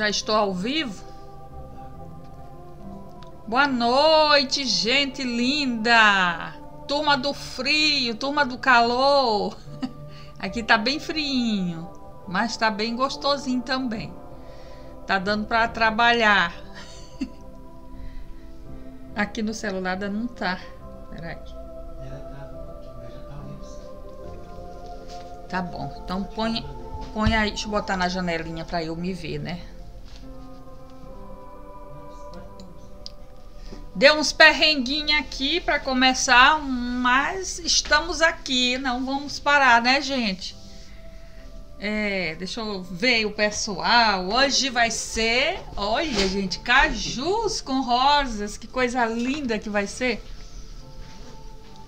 Já estou ao vivo? Boa noite, gente linda! Turma do frio, turma do calor. Aqui tá bem friinho, mas tá bem gostosinho também. Tá dando para trabalhar. Aqui no celular não tá. Peraí. Tá bom. Então põe, põe aí. Deixa eu botar na janelinha para eu me ver, né? Deu uns perrenguinhos aqui para começar, mas estamos aqui, não vamos parar, né, gente? É, deixa eu ver o pessoal. Hoje vai ser, olha, gente, cajus com rosas, que coisa linda que vai ser.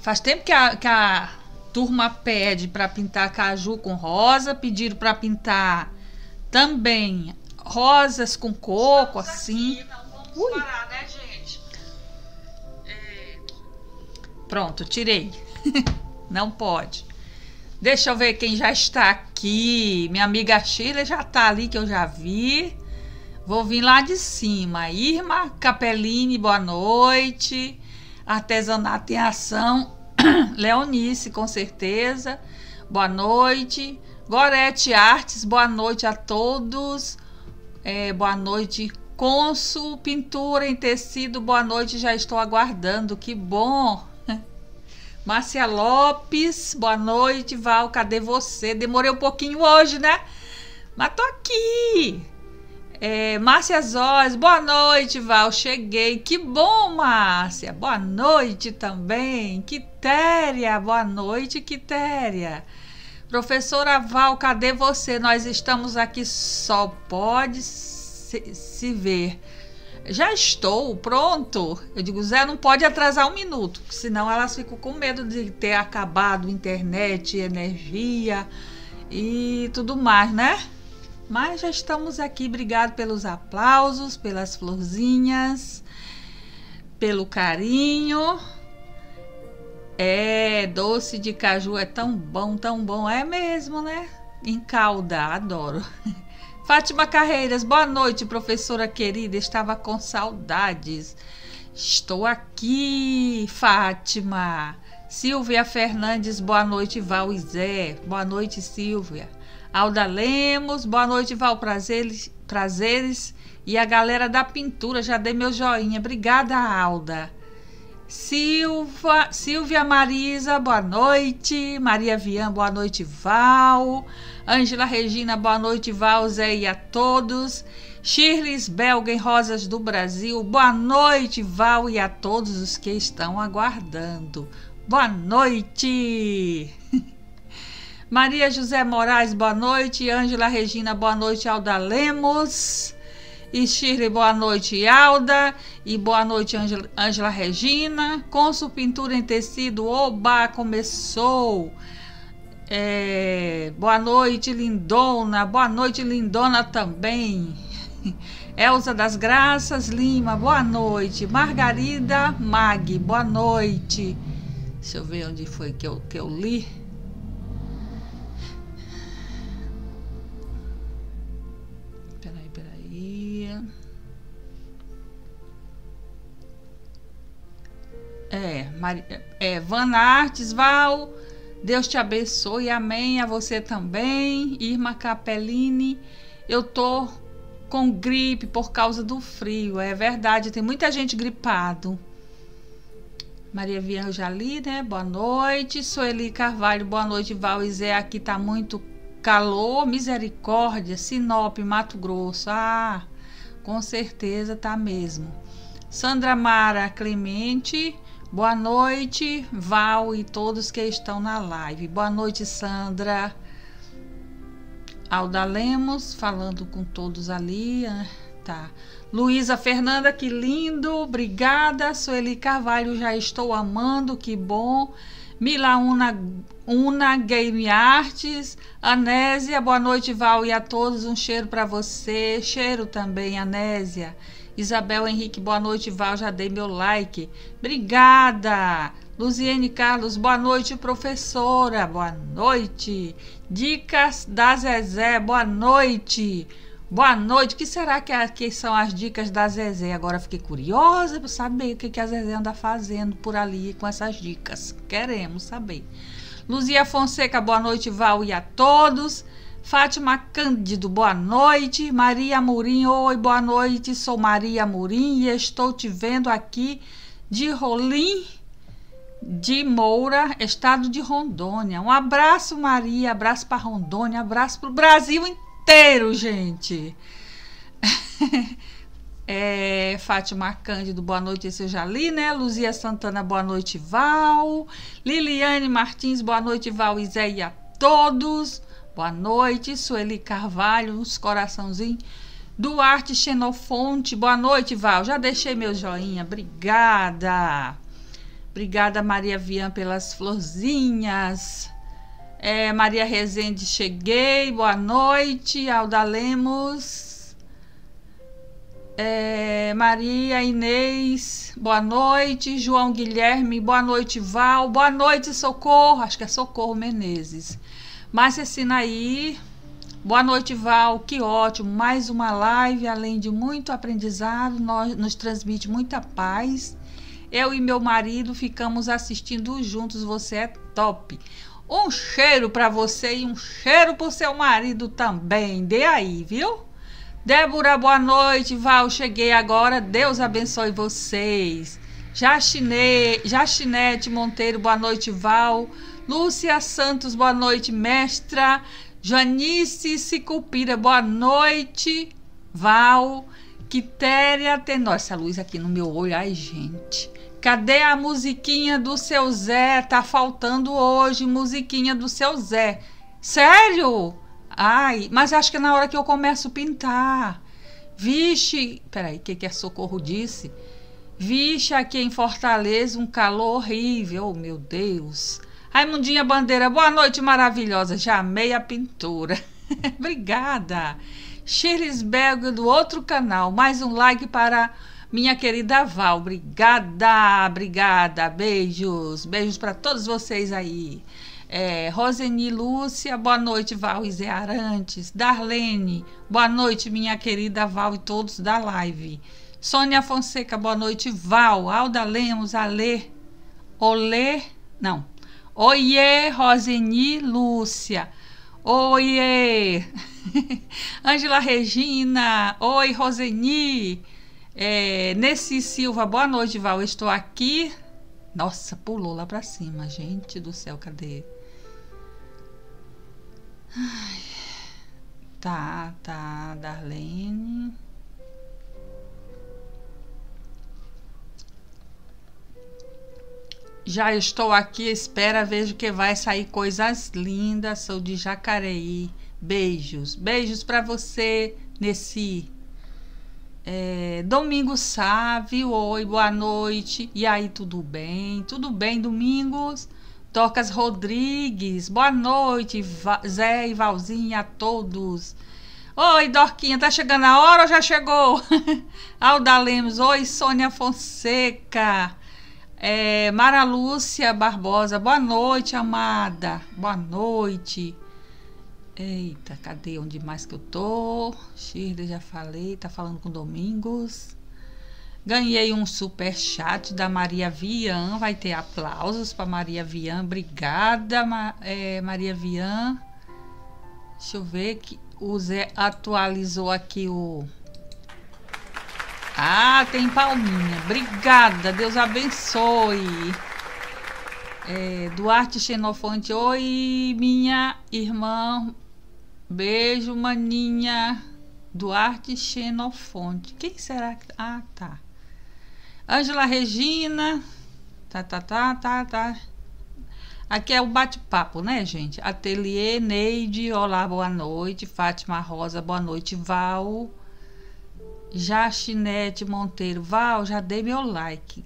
Faz tempo que a, que a turma pede para pintar caju com rosa, pediram para pintar também rosas com coco, Estamos assim. Aqui, não vamos Ui. parar, né, Pronto, tirei. Não pode. Deixa eu ver quem já está aqui. Minha amiga Sheila já está ali, que eu já vi. Vou vir lá de cima. Irma Capellini, boa noite. Artesanato em Ação. Leonice, com certeza. Boa noite. Gorete Artes, boa noite a todos. É, boa noite, Consul Pintura em Tecido, boa noite. Já estou aguardando. Que bom. Márcia Lopes, boa noite, Val, cadê você? Demorei um pouquinho hoje, né? Mas tô aqui. É, Márcia Zóis, boa noite, Val, cheguei. Que bom, Márcia. Boa noite também. Quitéria, boa noite, Quitéria. Professora Val, cadê você? Nós estamos aqui, só pode se, se ver já estou pronto. Eu digo, Zé, não pode atrasar um minuto, senão elas ficam com medo de ter acabado internet, energia e tudo mais, né? Mas já estamos aqui. Obrigado pelos aplausos, pelas florzinhas, pelo carinho. É, doce de caju é tão bom, tão bom. É mesmo, né? Em calda, adoro. Fátima Carreiras, boa noite, professora querida. Estava com saudades. Estou aqui, Fátima. Silvia Fernandes, boa noite, Val e Zé. Boa noite, Silvia. Alda Lemos, boa noite, Val. Prazeres, prazeres. E a galera da pintura, já dei meu joinha. Obrigada, Alda. Silva, Silvia Marisa, boa noite. Maria Vian, boa noite, Val. Ângela Regina, boa noite, Valzé e a todos. Shirley Belgen Rosas do Brasil, boa noite, Val, e a todos os que estão aguardando. Boa noite! Maria José Moraes, boa noite. Ângela Regina, boa noite. Alda Lemos. E Shirley, boa noite, Alda. E boa noite, Ângela Regina. Consul Pintura em Tecido, oba, começou. É, boa noite, lindona. Boa noite, lindona também. Elza das Graças Lima, boa noite. Margarida Mag, boa noite. Deixa eu ver onde foi que eu, que eu li. Peraí, peraí. É, Mar... é Van Artes, Val. Deus te abençoe, amém. A você também, Irma Capellini. Eu tô com gripe por causa do frio, é verdade, tem muita gente gripado. Maria Viana Jali, né? Boa noite. Sueli Carvalho, boa noite. Val e Zé, aqui tá muito calor, misericórdia. Sinop, Mato Grosso. Ah, com certeza tá mesmo. Sandra Mara Clemente, Boa noite, Val e todos que estão na live. Boa noite, Sandra. Alda Lemos, falando com todos ali. Né? Tá. Luísa Fernanda, que lindo. Obrigada. Sueli Carvalho, já estou amando, que bom. Mila Una, Una Game Arts. Anésia, boa noite, Val, e a todos. Um cheiro para você. Cheiro também, Anésia. Isabel Henrique, boa noite, Val, já dei meu like. Obrigada. Luziene Carlos, boa noite, professora. Boa noite. Dicas da Zezé, boa noite. Boa noite. Que será que, é, que são as dicas da Zezé? Agora fiquei curiosa para saber o que, que a Zezé anda fazendo por ali com essas dicas. Queremos saber. Luzia Fonseca, boa noite, Val e a todos. Fátima Cândido, boa noite. Maria Murim, oi, boa noite. Sou Maria Murim e estou te vendo aqui de Rolim de Moura, estado de Rondônia. Um abraço, Maria, abraço para Rondônia, abraço para o Brasil inteiro, gente. É, Fátima Cândido, boa noite, esse eu já li, né? Luzia Santana, boa noite, Val. Liliane Martins, boa noite, Val e Zé e a todos. Boa noite, Sueli Carvalho, uns coraçãozinhos. Duarte Xenofonte, boa noite, Val. Já deixei meu joinha, obrigada. Obrigada, Maria Vian, pelas florzinhas. É, Maria Rezende, cheguei. Boa noite. Alda Lemos. É, Maria Inês, boa noite. João Guilherme, boa noite, Val. Boa noite, Socorro. Acho que é Socorro Menezes. Márcia Sinaí, boa noite, Val. Que ótimo. Mais uma live, além de muito aprendizado, nós, nos transmite muita paz eu e meu marido ficamos assistindo juntos. Você é top. Um cheiro para você e um cheiro pro seu marido também. Dê aí, viu? Débora, boa noite. Val, cheguei agora. Deus abençoe vocês. Jachine, Jachinete Monteiro, boa noite, Val. Lúcia Santos, boa noite, mestra. Janice Sicupira, boa noite, Val. Quitéria tem. Nossa, luz aqui no meu olho, ai, gente. Cadê a musiquinha do seu Zé? Tá faltando hoje musiquinha do seu Zé. Sério? Ai, mas acho que é na hora que eu começo a pintar. Vixe, peraí, o que, que a Socorro disse? Vixe, aqui em Fortaleza um calor horrível, meu Deus. Raimundinha Bandeira, boa noite maravilhosa, já amei a pintura. Obrigada. Shirley Berg do outro canal, mais um like para minha querida Val, obrigada, obrigada, beijos, beijos para todos vocês aí. É, Roseni Lúcia, boa noite, Val e Zé Arantes. Darlene, boa noite, minha querida Val e todos da live. Sônia Fonseca, boa noite, Val. Alda Lemos, Alê, Olê, não. Oiê, Roseni Lúcia. Oiê. Ângela Regina, oi, Roseni. É, Nessi Silva, boa noite, Val. Estou aqui. Nossa, pulou lá pra cima. Gente do céu, cadê? Ai. Tá, tá, Darlene. Já estou aqui, espera, vejo que vai sair coisas lindas. Sou de Jacareí. Beijos, beijos para você, Nessi. É, Domingos Sávio, oi, boa noite. E aí, tudo bem? Tudo bem, Domingos? Tocas Rodrigues, boa noite, Va Zé e Valzinha a todos. Oi, Dorquinha, tá chegando a hora ou já chegou? Alda Lemos, oi, Sônia Fonseca. É, Mara Lúcia Barbosa, boa noite, amada. Boa noite. Eita, cadê onde mais que eu tô? Shirley, já falei, tá falando com Domingos. Ganhei um super chat da Maria Vian. Vai ter aplausos para Maria Vian. Obrigada, Ma é, Maria Vian. Deixa eu ver que o Zé atualizou aqui o. Ah, tem palminha. Obrigada, Deus abençoe. É, Duarte Xenofonte, oi, minha irmã Beijo, maninha. Duarte Xenofonte. Quem será que. Ah, tá. Ângela Regina. Tá, tá, tá, tá, tá. Aqui é o bate-papo, né, gente? Ateliê Neide, olá, boa noite. Fátima Rosa, boa noite. Val. Jachinete Monteiro, Val, já dei meu like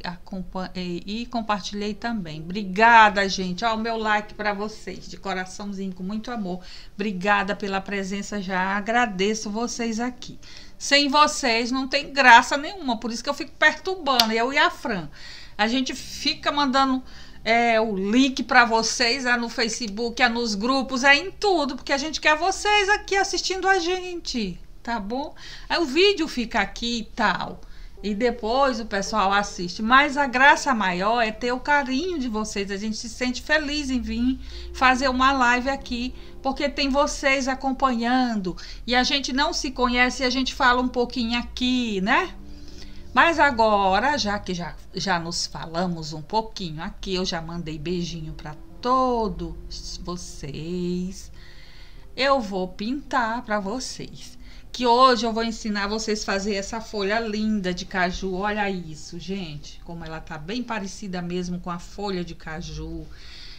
e, compartilhei também. Obrigada, gente. Ó, o meu like para vocês, de coraçãozinho, com muito amor. Obrigada pela presença, já agradeço vocês aqui. Sem vocês não tem graça nenhuma, por isso que eu fico perturbando, eu e a Fran. A gente fica mandando é, o link para vocês é no Facebook, é nos grupos, é em tudo, porque a gente quer vocês aqui assistindo a gente tá bom? Aí o vídeo fica aqui e tal. E depois o pessoal assiste. Mas a graça maior é ter o carinho de vocês. A gente se sente feliz em vir fazer uma live aqui, porque tem vocês acompanhando. E a gente não se conhece e a gente fala um pouquinho aqui, né? Mas agora, já que já, já nos falamos um pouquinho aqui, eu já mandei beijinho para todos vocês. Eu vou pintar para vocês. Que hoje eu vou ensinar vocês a fazer essa folha linda de caju. Olha isso, gente, como ela tá bem parecida mesmo com a folha de caju.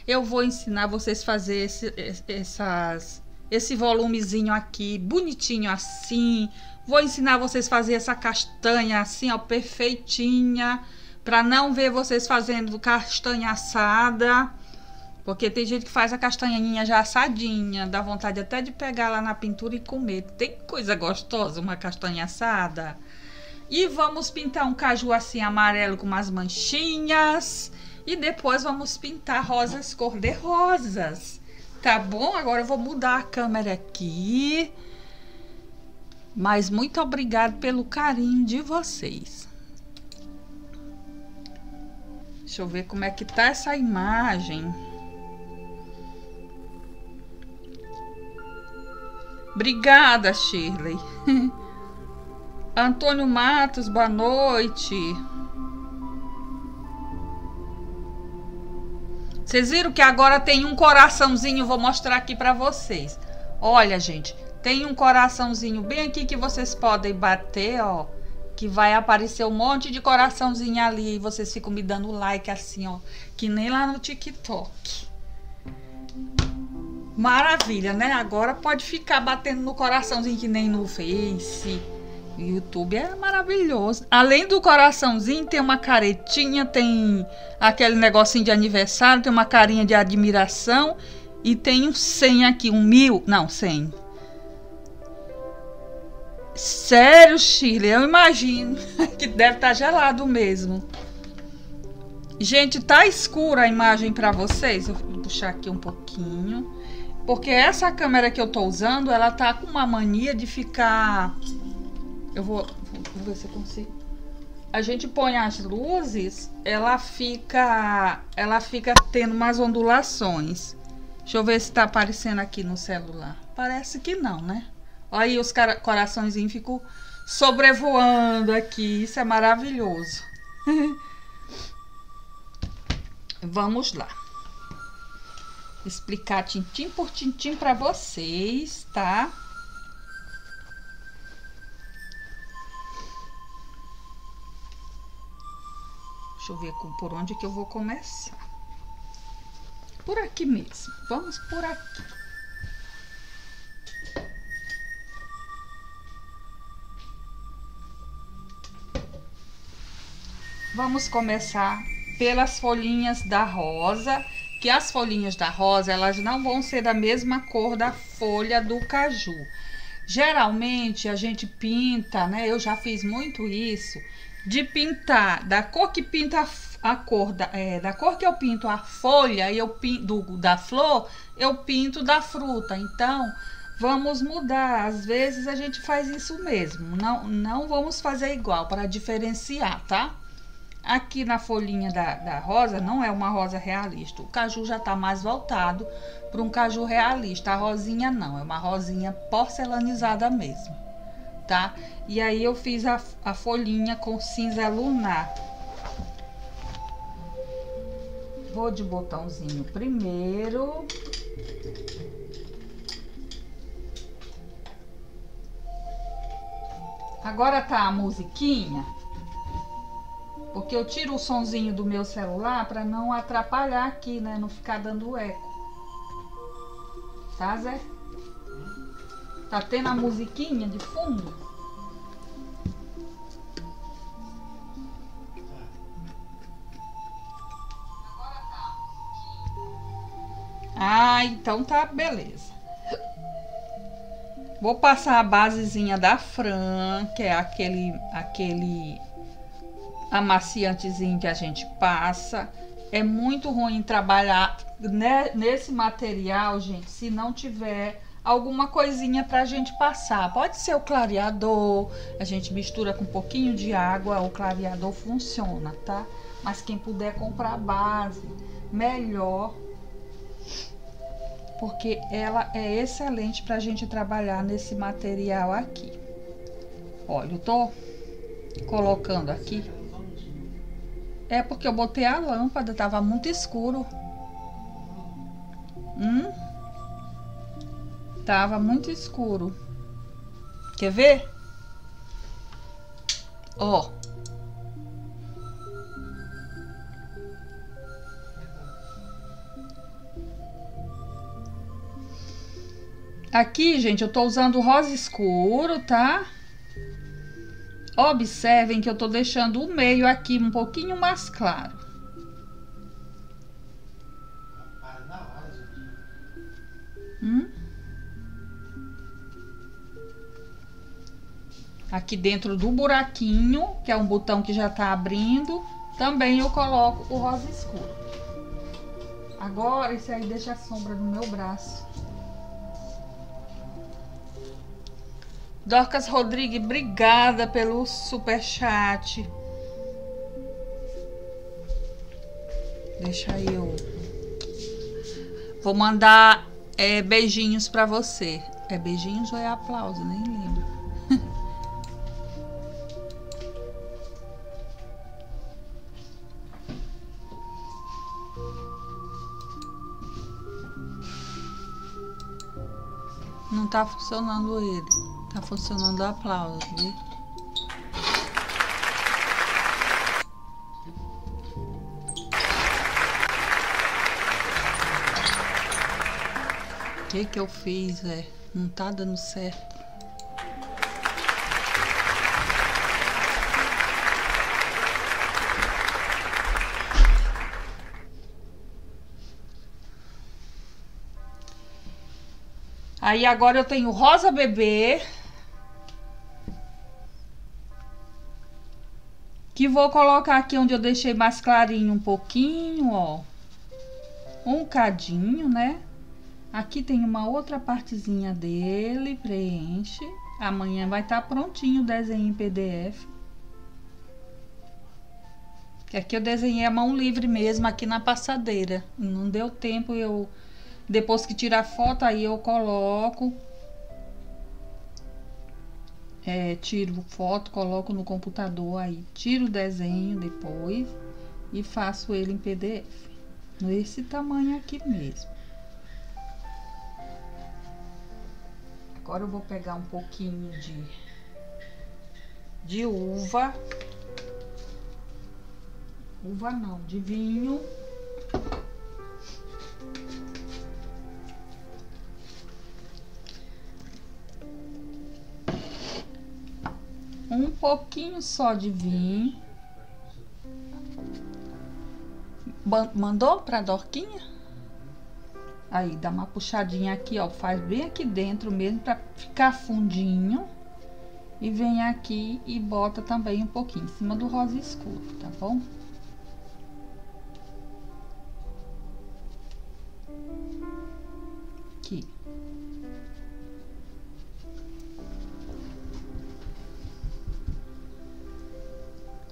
Eu vou ensinar vocês a fazer esse, essas, esse volumezinho aqui, bonitinho assim, Vou ensinar vocês a fazer essa castanha assim, ó, perfeitinha, para não ver vocês fazendo castanha assada. Porque tem gente que faz a castanhinha já assadinha, dá vontade até de pegar lá na pintura e comer. Tem coisa gostosa, uma castanha assada. E vamos pintar um caju assim amarelo com umas manchinhas. E depois vamos pintar rosas cor-de-rosas. Tá bom? Agora eu vou mudar a câmera aqui. Mas muito obrigado pelo carinho de vocês. Deixa eu ver como é que tá essa imagem. Obrigada, Shirley. Antônio Matos, boa noite. Vocês viram que agora tem um coraçãozinho, vou mostrar aqui para vocês. Olha, gente, tem um coraçãozinho bem aqui que vocês podem bater, ó. Que vai aparecer um monte de coraçãozinho ali. E vocês ficam me dando like assim, ó. Que nem lá no TikTok. Maravilha, né? Agora pode ficar batendo no coraçãozinho que nem no Face. YouTube é maravilhoso. Além do coraçãozinho, tem uma caretinha, tem aquele negocinho de aniversário, tem uma carinha de admiração e tem um 100 aqui, um mil, não, 100. Sério, Shirley, eu imagino que deve estar tá gelado mesmo. Gente, tá escura a imagem para vocês. Eu vou puxar aqui um pouquinho. Porque essa câmera que eu tô usando, ela tá com uma mania de ficar... Eu vou, vou ver se eu consigo. A gente põe as luzes, ela fica, ela fica tendo umas ondulações. Deixa eu ver se tá aparecendo aqui no celular. Parece que não, né? Aí os coraçõezinhos ficam sobrevoando aqui. Isso é maravilhoso. Vamos lá. Explicar tintim por tintim para vocês, tá? Deixa eu ver por onde que eu vou começar. Por aqui mesmo. Vamos por aqui. Vamos começar pelas folhinhas da rosa, que as folhinhas da rosa, elas não vão ser da mesma cor da folha do caju. Geralmente a gente pinta, né? Eu já fiz muito isso, de pintar da cor que pinta a, cor da, é, da cor que eu pinto a folha e eu pinto da flor, eu pinto da fruta. Então, vamos mudar. Às vezes a gente faz isso mesmo. Não, não vamos fazer igual para diferenciar, tá? Aqui na folhinha da, da rosa não é uma rosa realista. O caju já está mais voltado para um caju realista. A rosinha não, é uma rosinha porcelanizada mesmo, tá? E aí eu fiz a, a folhinha com cinza lunar. Vou de botãozinho primeiro. Agora tá a musiquinha. Porque eu tiro o sonzinho do meu celular para não atrapalhar aqui, né? Não ficar dando eco. Tá, Zé? Tá tendo a musiquinha de fundo? Ah, então tá beleza. Vou passar a basezinha da Fran, que é aquele aquele amaciantezinho que a gente passa. É muito ruim trabalhar né, nesse material, gente, se não tiver alguma coisinha pra gente passar. Pode ser o clareador, a gente mistura com um pouquinho de água, o clareador funciona, tá? Mas quem puder comprar base, melhor. Porque ela é excelente pra gente trabalhar nesse material aqui. Olha, eu tô colocando aqui. É porque eu botei a lâmpada, tava muito escuro. Hum? Tava muito escuro. Quer ver? Ó. Aqui, gente, eu tô usando rosa escuro, tá? Observem que eu tô deixando o meio aqui um pouquinho mais claro. Hum? Aqui dentro do buraquinho, que é um botão que já tá abrindo, também eu coloco o rosa escuro. Agora, esse aí deixa a sombra no meu braço. Dorcas Rodrigues, obrigada pelo super chat. Deixa eu. Vou mandar é, beijinhos para você. É beijinhos ou é aplauso? Nem lembro. Não tá funcionando ele. Tá funcionando o aplauso, viu? O que que eu fiz, é? Não tá dando certo. Aí agora eu tenho rosa bebê. Que vou colocar aqui onde eu deixei mais clarinho um pouquinho, ó. Um cadinho, né? Aqui tem uma outra partezinha dele, preenche. Amanhã vai estar tá prontinho o desenho em PDF. Que aqui eu desenhei a mão livre mesmo, aqui na passadeira. Não deu tempo eu depois que tirar a foto, aí eu coloco. É, tiro foto, coloco no computador, aí tiro o desenho depois e faço ele em PDF. Nesse tamanho aqui mesmo. Agora eu vou pegar um pouquinho de, de uva. Uva não, de vinho. Pouquinho só de vinho. Mandou pra Dorquinha? Aí, dá uma puxadinha aqui, ó. Faz bem aqui dentro mesmo pra ficar fundinho. E vem aqui e bota também um pouquinho em cima do rosa escuro, tá bom?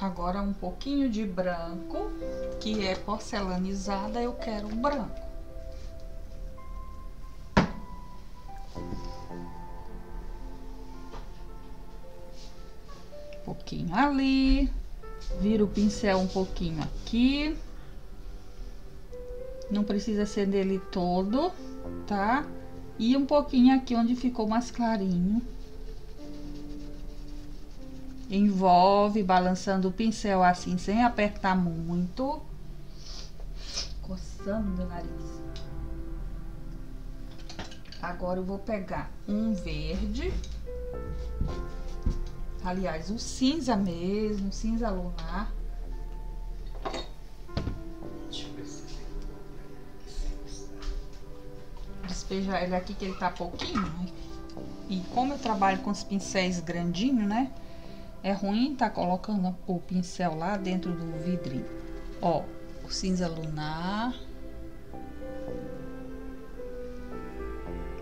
Agora um pouquinho de branco, que é porcelanizada, eu quero branco. Um pouquinho ali. Vira o pincel um pouquinho aqui. Não precisa ser dele todo, tá? E um pouquinho aqui onde ficou mais clarinho envolve balançando o pincel assim, sem apertar muito. Coçando meu nariz. Agora eu vou pegar um verde. Aliás, o cinza mesmo, cinza lunar. Despejar ele aqui que ele tá pouquinho. E como eu trabalho com os pincéis grandinhos, né? É ruim estar tá colocando o pincel lá dentro do vidrinho. Ó, o cinza lunar.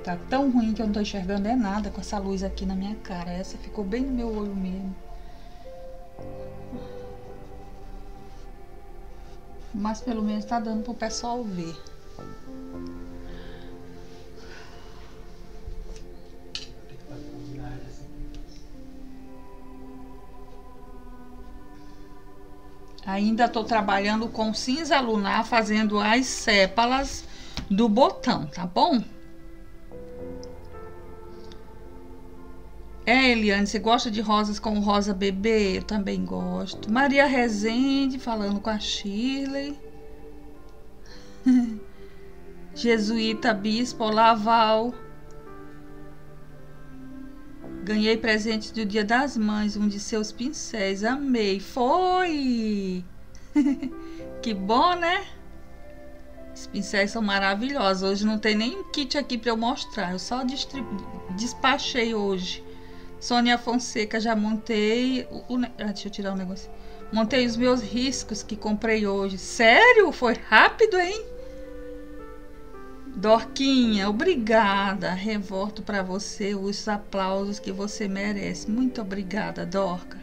Tá tão ruim que eu não tô enxergando é nada com essa luz aqui na minha cara. Essa ficou bem no meu olho mesmo. Mas pelo menos tá dando pro pessoal ver. Ainda estou trabalhando com cinza lunar, fazendo as sépalas do botão, tá bom? É, Eliane, você gosta de rosas com rosa bebê? Eu também gosto. Maria Rezende falando com a Shirley. Jesuíta Bispo Laval. Ganhei presente do Dia das Mães, um de seus pincéis. Amei. Foi! que bom, né? Os pincéis são maravilhosos. Hoje não tem nem um kit aqui para eu mostrar. Eu só despachei hoje. Sônia Fonseca, já montei. O, ah, deixa eu tirar um negócio. Montei os meus riscos que comprei hoje. Sério? Foi rápido, hein? Dorquinha, obrigada. Revolto para você os aplausos que você merece. Muito obrigada, Dorca.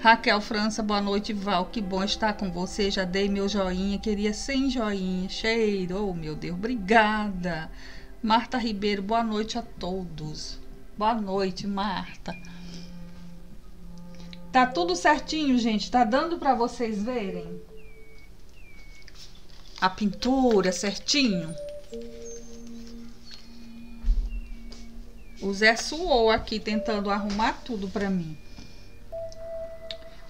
Raquel França, boa noite, Val. Que bom estar com você. Já dei meu joinha. Queria 100 joinha. Cheiro. Oh, meu Deus. Obrigada. Marta Ribeiro, boa noite a todos. Boa noite, Marta. Tá tudo certinho, gente? Tá dando para vocês verem? A pintura certinho? O Zé suou aqui tentando arrumar tudo para mim.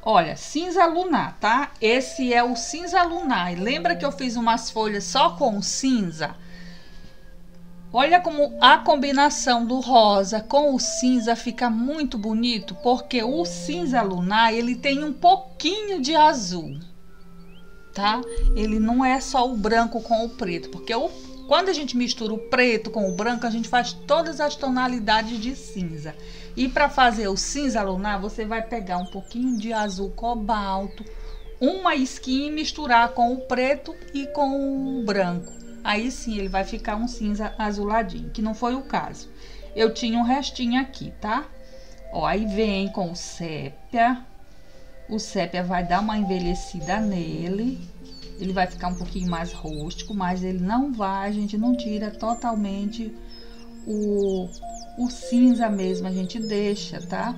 Olha, cinza lunar, tá? Esse é o cinza lunar. E lembra que eu fiz umas folhas só com cinza? Olha como a combinação do rosa com o cinza fica muito bonito, porque o cinza lunar, ele tem um pouquinho de azul, tá? Ele não é só o branco com o preto, porque o, quando a gente mistura o preto com o branco, a gente faz todas as tonalidades de cinza. E para fazer o cinza lunar, você vai pegar um pouquinho de azul cobalto, uma skin e misturar com o preto e com o branco aí sim ele vai ficar um cinza azuladinho, que não foi o caso. Eu tinha um restinho aqui, tá? Ó, aí vem com o sépia. O sépia vai dar uma envelhecida nele. Ele vai ficar um pouquinho mais rústico, mas ele não vai, a gente não tira totalmente o, o cinza mesmo, a gente deixa, tá?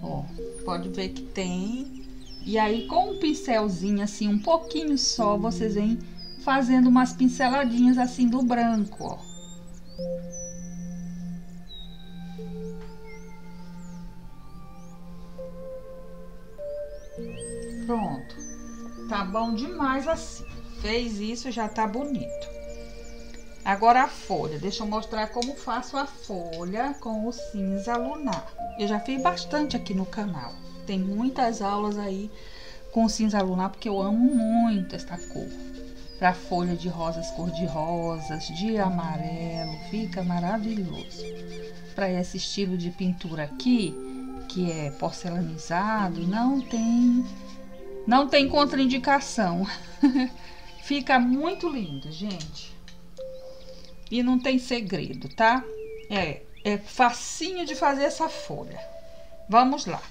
Ó, pode ver que tem. E aí, com um pincelzinho assim, um pouquinho só, vocês vêm fazendo umas pinceladinhas assim do branco, ó. Pronto. Tá bom demais assim. Fez isso, já tá bonito. Agora a folha. Deixa eu mostrar como faço a folha com o cinza lunar. Eu já fiz bastante aqui no canal. Tem muitas aulas aí com cinza lunar, porque eu amo muito esta cor para folha de rosas cor-de-rosas, de amarelo, fica maravilhoso. Para esse estilo de pintura aqui, que é porcelanizado, não tem não tem contraindicação. fica muito lindo, gente. E não tem segredo, tá? É, é facinho de fazer essa folha. Vamos lá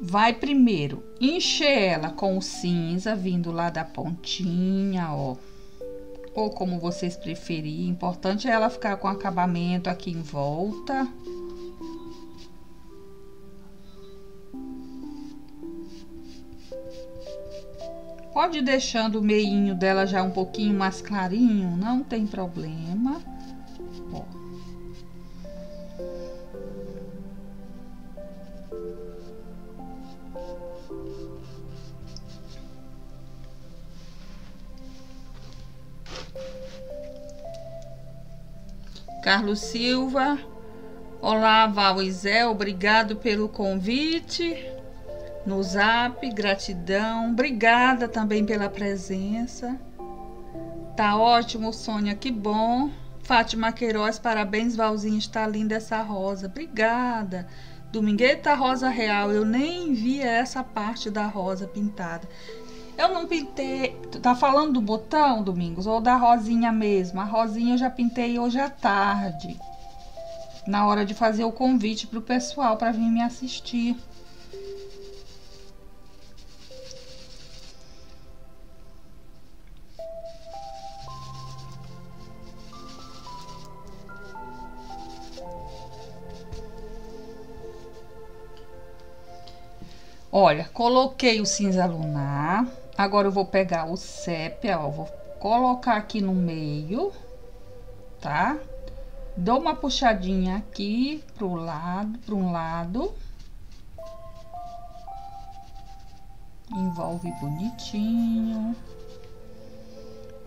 vai primeiro encher ela com o cinza, vindo lá da pontinha, ó. Ou como vocês preferirem. Importante é ela ficar com acabamento aqui em volta. Pode ir deixando o meinho dela já um pouquinho mais clarinho, não tem problema. Ó. Carlos Silva. Olá, Val obrigado pelo convite no zap, gratidão. Obrigada também pela presença. Tá ótimo, Sônia, que bom. Fátima Queiroz, parabéns, Valzinho, está linda essa rosa. Obrigada. Domingueta Rosa Real, eu nem vi essa parte da rosa pintada. Eu não pintei. Tá falando do botão, Domingos? Ou da rosinha mesmo? A rosinha eu já pintei hoje à tarde. Na hora de fazer o convite pro pessoal para vir me assistir. Olha, coloquei o cinza lunar. Agora eu vou pegar o sépia, ó, vou colocar aqui no meio, tá? Dou uma puxadinha aqui pro lado, para um lado. Envolve bonitinho.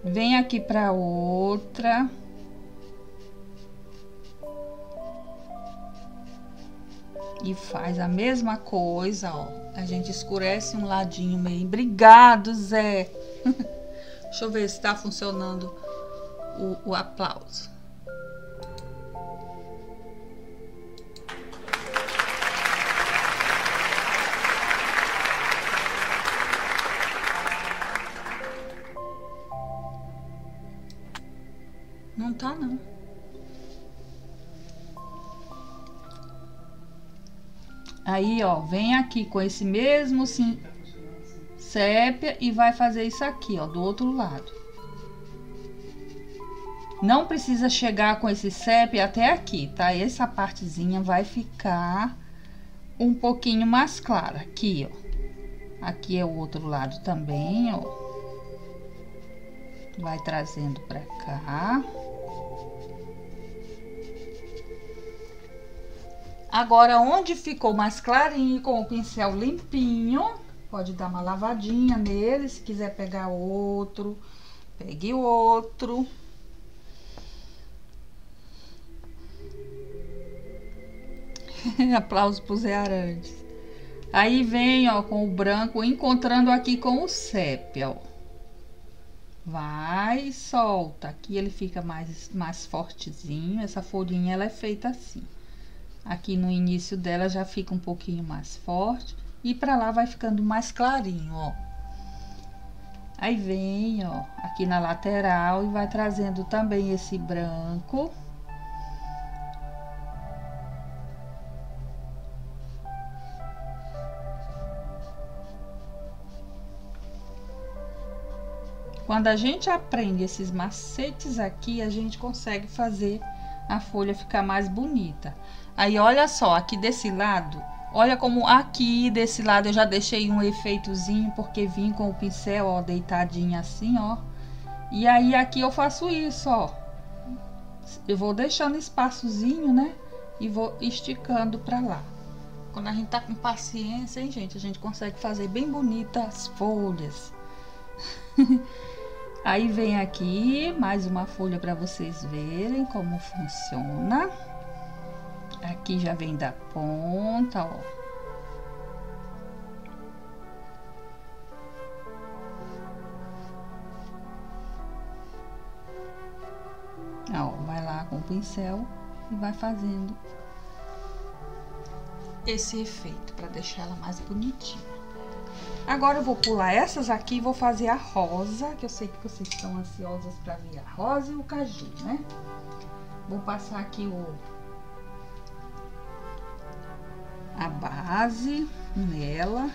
Vem aqui para outra. E faz a mesma coisa, ó. A gente escurece um ladinho meio. Obrigado, Zé. Deixa eu ver se tá funcionando o, o aplauso. Aí, ó, vem aqui com esse mesmo sim, sépia e vai fazer isso aqui, ó, do outro lado. Não precisa chegar com esse sépia até aqui, tá? Essa partezinha vai ficar um pouquinho mais clara aqui, ó. Aqui é o outro lado também, ó. Vai trazendo pra cá. Agora, onde ficou mais clarinho, com o pincel limpinho, pode dar uma lavadinha nele. Se quiser pegar outro, pegue outro. Aplausos pro Zé Arantes. Aí vem, ó, com o branco, encontrando aqui com o sépia, ó. Vai solta. Aqui ele fica mais, mais fortezinho. Essa folhinha, ela é feita assim. Aqui no início dela já fica um pouquinho mais forte. E pra lá vai ficando mais clarinho, ó. Aí vem, ó, aqui na lateral e vai trazendo também esse branco. Quando a gente aprende esses macetes aqui, a gente consegue fazer a folha ficar mais bonita. Aí, olha só, aqui desse lado, olha como aqui desse lado eu já deixei um efeitozinho, porque vim com o pincel, ó, deitadinho assim, ó. E aí, aqui eu faço isso, ó. Eu vou deixando espaçozinho, né? E vou esticando pra lá. Quando a gente tá com paciência, hein, gente? A gente consegue fazer bem bonitas as folhas. Aí vem aqui mais uma folha para vocês verem como funciona. Aqui já vem da ponta, ó. Ó, vai lá com o pincel e vai fazendo esse efeito para deixar ela mais bonitinha. Agora eu vou pular essas aqui e vou fazer a rosa, que eu sei que vocês estão ansiosas para ver a rosa e o caju, né? Vou passar aqui o a base nela.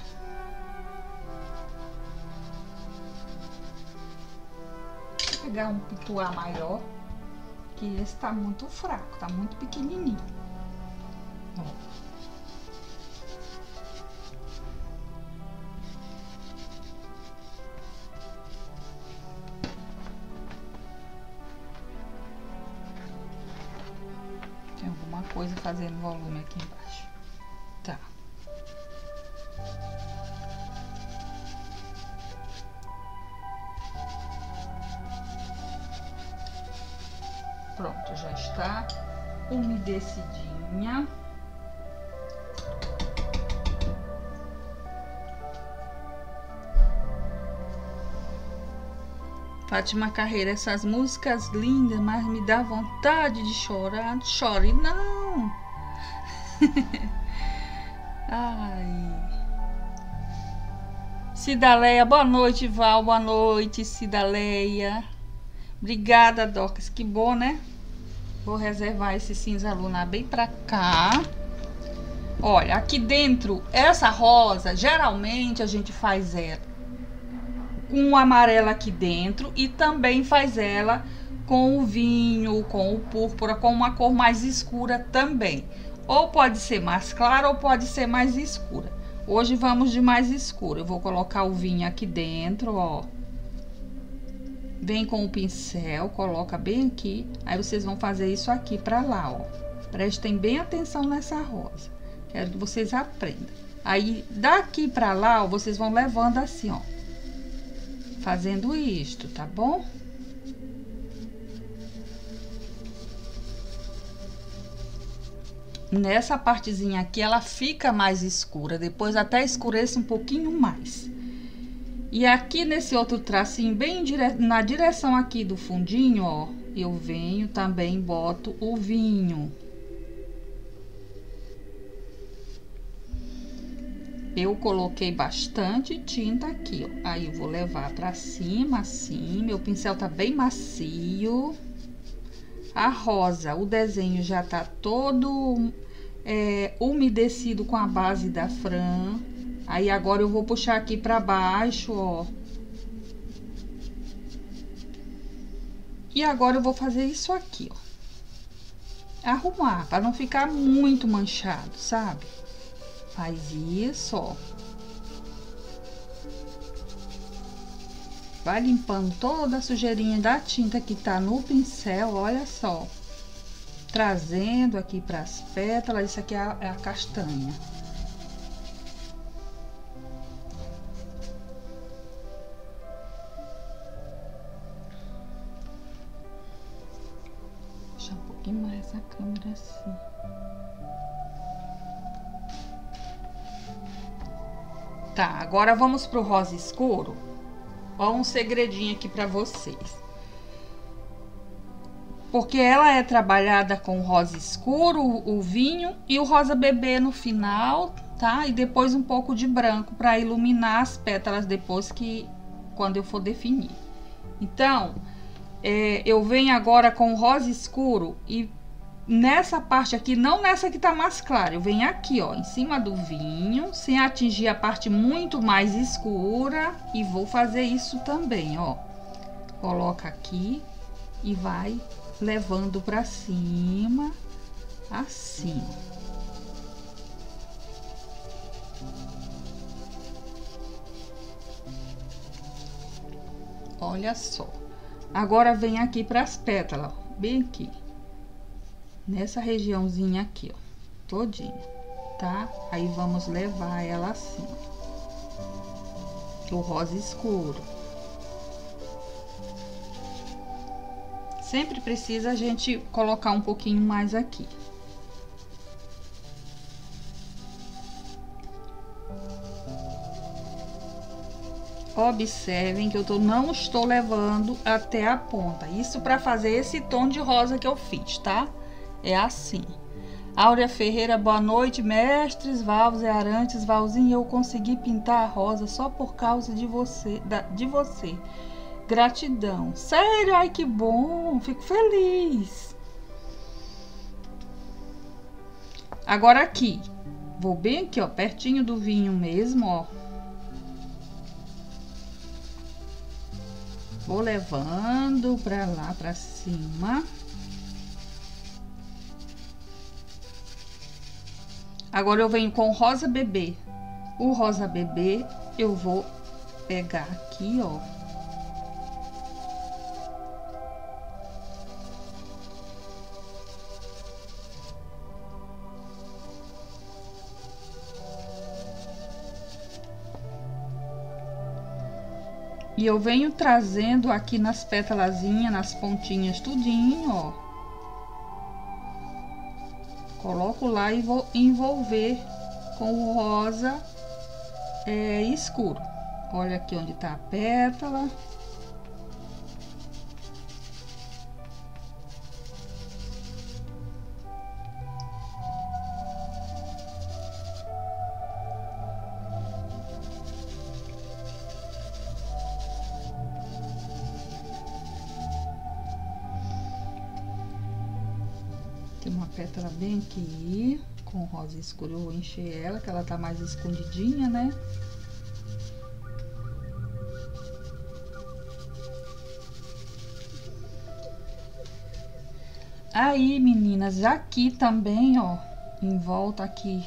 Vou pegar um pituá maior, que esse tá muito fraco, tá muito pequenininho. Ó. coisa fazendo volume aqui embaixo. Umedecidinha. Fátima Carreira, essas músicas lindas, mas me dá vontade de chorar. Chore não. Ai. Cidaleia, boa noite, Val, boa noite, Cidaleia. Obrigada, Docas, que bom, né? Vou reservar esse cinza lunar bem pra cá. Olha, aqui dentro, essa rosa, geralmente a gente faz ela com o amarelo aqui dentro e também faz ela com o vinho, com o púrpura, com uma cor mais escura também. Ou pode ser mais clara ou pode ser mais escura. Hoje vamos de mais escuro. Eu vou colocar o vinho aqui dentro, ó. Vem com o pincel, coloca bem aqui. Aí vocês vão fazer isso aqui pra lá, ó. Prestem bem atenção nessa rosa. Quero que vocês aprendam. Aí, daqui pra lá, ó, vocês vão levando assim, ó. Fazendo isto, tá bom? nessa partezinha aqui ela fica mais escura, depois até escurece um pouquinho mais. E aqui nesse outro tracinho, bem dire... na direção aqui do fundinho, ó, eu venho também boto o vinho. Eu coloquei bastante tinta aqui, ó. Aí eu vou levar pra cima, assim. Meu pincel tá bem macio. A rosa, o desenho já tá todo é, umedecido com a base da Fran. Aí agora eu vou puxar aqui pra baixo, ó. E agora eu vou fazer isso aqui, ó. Arrumar, para não ficar muito manchado, sabe? Faz isso, ó. Vai limpando toda a sujeirinha da tinta que tá no pincel, olha só. Trazendo aqui para as pétalas, isso aqui é a, é a castanha. Mais a câmera assim. Tá, agora vamos pro rosa escuro. Ó, um segredinho aqui para vocês. Porque ela é trabalhada com rosa escuro, o vinho e o rosa bebê no final, tá? E depois um pouco de branco para iluminar as pétalas depois que quando eu for definir. Então, é, eu venho agora com rosa escuro e nessa parte aqui, não nessa que tá mais clara, eu venho aqui, ó, em cima do vinho, sem atingir a parte muito mais escura e vou fazer isso também, ó. Coloca aqui e vai levando pra cima, assim. Olha só. Agora vem aqui para as pétalas, ó, bem aqui nessa regiãozinha aqui, ó, todinha, tá? Aí vamos levar ela assim, o rosa escuro. Sempre precisa a gente colocar um pouquinho mais aqui. Observem que eu tô, não estou levando até a ponta. Isso para fazer esse tom de rosa que eu fiz, tá? é assim. Áurea Ferreira, boa noite, mestres, Valves e Arantes, Valzinho, eu consegui pintar a rosa só por causa de você, da, de você. Gratidão. Sério, ai que bom, fico feliz. Agora aqui, vou bem aqui, ó, pertinho do vinho mesmo, ó. Vou levando pra lá, pra cima. Agora eu venho com rosa bebê. O rosa bebê eu vou pegar aqui, ó. E eu venho trazendo aqui nas pétalazinhas, nas pontinhas, tudinho, ó coloco lá e vou envolver com o rosa é, escuro. Olha aqui onde tá a pétala. Pétala bem aqui, com rosa escuro. Eu vou encher ela, que ela tá mais escondidinha, né? Aí, meninas, aqui também, ó, em volta aqui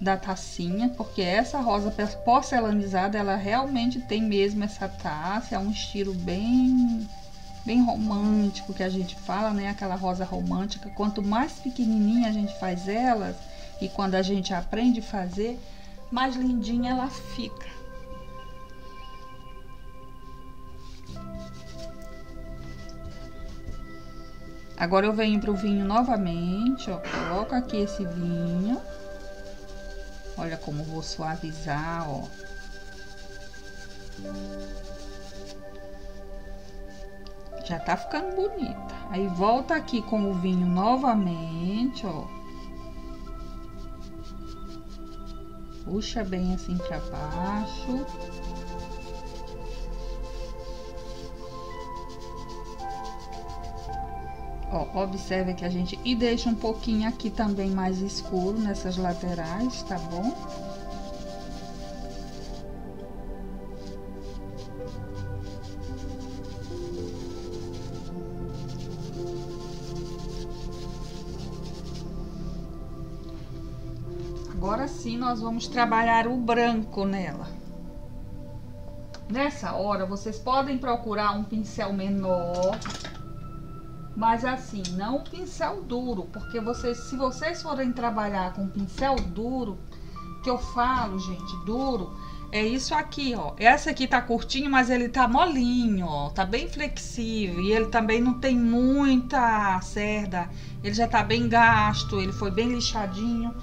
da tacinha, porque essa rosa porcelanizada, ela realmente tem mesmo essa taça, é um estilo bem bem romântico que a gente fala, né? Aquela rosa romântica. Quanto mais pequenininha a gente faz elas e quando a gente aprende a fazer, mais lindinha ela fica. Agora eu venho pro vinho novamente, ó. Coloco aqui esse vinho. Olha como vou suavizar, ó. Já tá ficando bonita. Aí volta aqui com o vinho novamente, ó. Puxa bem assim pra baixo. Ó, observe que a gente... E deixa um pouquinho aqui também mais escuro nessas laterais, tá bom? Nós vamos trabalhar o branco nela. Nessa hora, vocês podem procurar um pincel menor mas assim, não um pincel duro, porque vocês, se vocês forem trabalhar com pincel duro, que eu falo, gente, duro, é isso aqui, ó. Essa aqui tá curtinho, mas ele tá molinho, ó. Tá bem flexível. E ele também não tem muita cerda. Ele já tá bem gasto, ele foi bem lixadinho.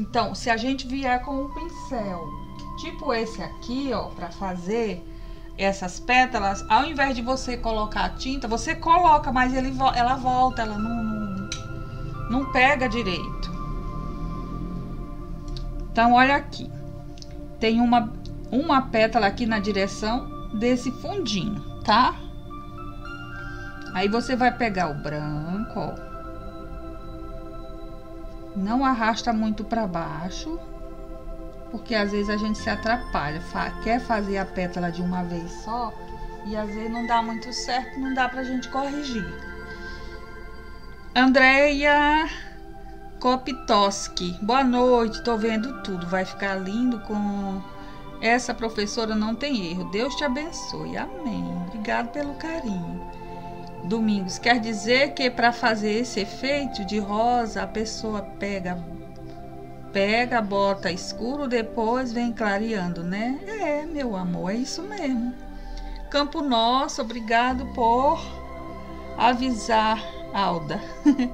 Então, se a gente vier com um pincel, tipo esse aqui, ó, pra fazer, essas pétalas, ao invés de você colocar a tinta, você coloca, mas ele, ela volta, ela não, não, não pega direito. Então, olha aqui. Tem uma, uma pétala aqui na direção desse fundinho, tá? Aí você vai pegar o branco, ó. Não arrasta muito para baixo porque às vezes a gente se atrapalha, quer fazer a pétala de uma vez só e às vezes não dá muito certo, não dá pra gente corrigir. Andréia Kopitoski, boa noite, tô vendo tudo, vai ficar lindo com essa professora, não tem erro. Deus te abençoe, amém. Obrigado pelo carinho. Domingos, quer dizer que para fazer esse efeito de rosa, a pessoa pega pega, bota escuro, depois vem clareando, né? É, meu amor, é isso mesmo. Campo Nosso, obrigado por avisar, Alda.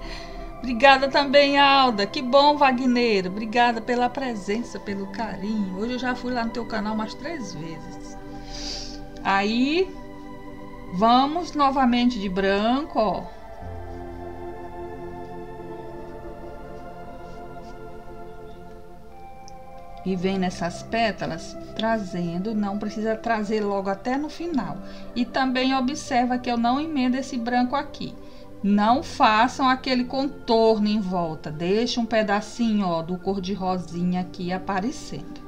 Obrigada também, Alda. Que bom, Wagner. Obrigada pela presença, pelo carinho. Hoje eu já fui lá no teu canal umas três vezes. Aí, vamos novamente de branco, ó. e vem nessas pétalas trazendo, não precisa trazer logo até no final. E também observa que eu não emendo esse branco aqui. Não façam aquele contorno em volta, deixa um pedacinho ó, do cor de rosinha aqui aparecendo.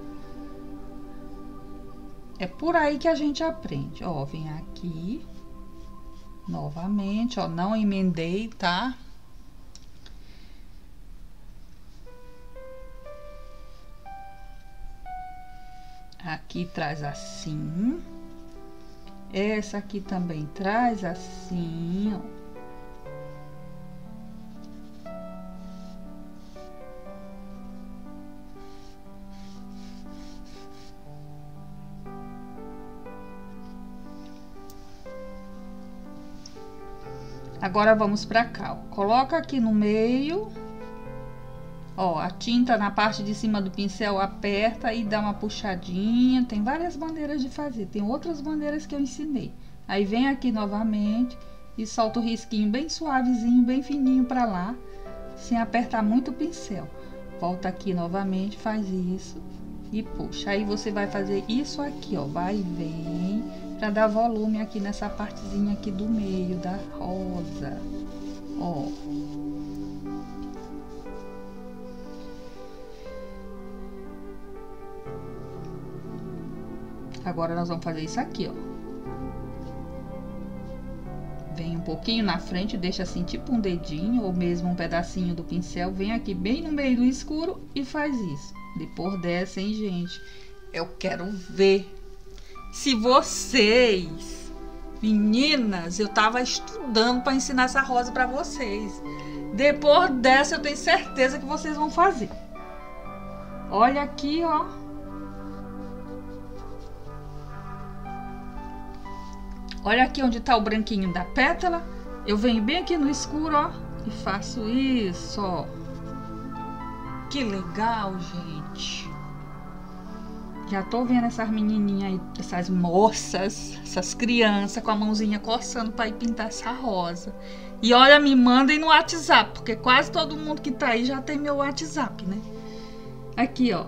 É por aí que a gente aprende. Ó, vem aqui, novamente, ó, não emendei, tá? Aqui traz assim. Essa aqui também traz assim, ó. Agora vamos para cá, ó. Coloca aqui no meio Ó, a tinta na parte de cima do pincel aperta e dá uma puxadinha. Tem várias maneiras de fazer. Tem outras maneiras que eu ensinei. Aí vem aqui novamente e solta o risquinho bem suavezinho, bem fininho para lá, sem apertar muito o pincel. Volta aqui novamente, faz isso e puxa. Aí você vai fazer isso aqui, ó, vai e vem, para dar volume aqui nessa partezinha aqui do meio da rosa, ó. Agora nós vamos fazer isso aqui, ó. Vem um pouquinho na frente, deixa assim tipo um dedinho ou mesmo um pedacinho do pincel, vem aqui bem no meio do escuro e faz isso. Depois dessa, hein, gente? Eu quero ver se vocês, meninas, eu tava estudando para ensinar essa rosa para vocês. Depois dessa, eu tenho certeza que vocês vão fazer. Olha aqui, ó. Olha aqui onde tá o branquinho da pétala. Eu venho bem aqui no escuro, ó, e faço isso, ó. Que legal, gente. Já tô vendo essas menininhas aí, essas moças, essas crianças com a mãozinha coçando para ir pintar essa rosa. E olha, me mandem no WhatsApp, porque quase todo mundo que tá aí já tem meu WhatsApp, né? Aqui, ó.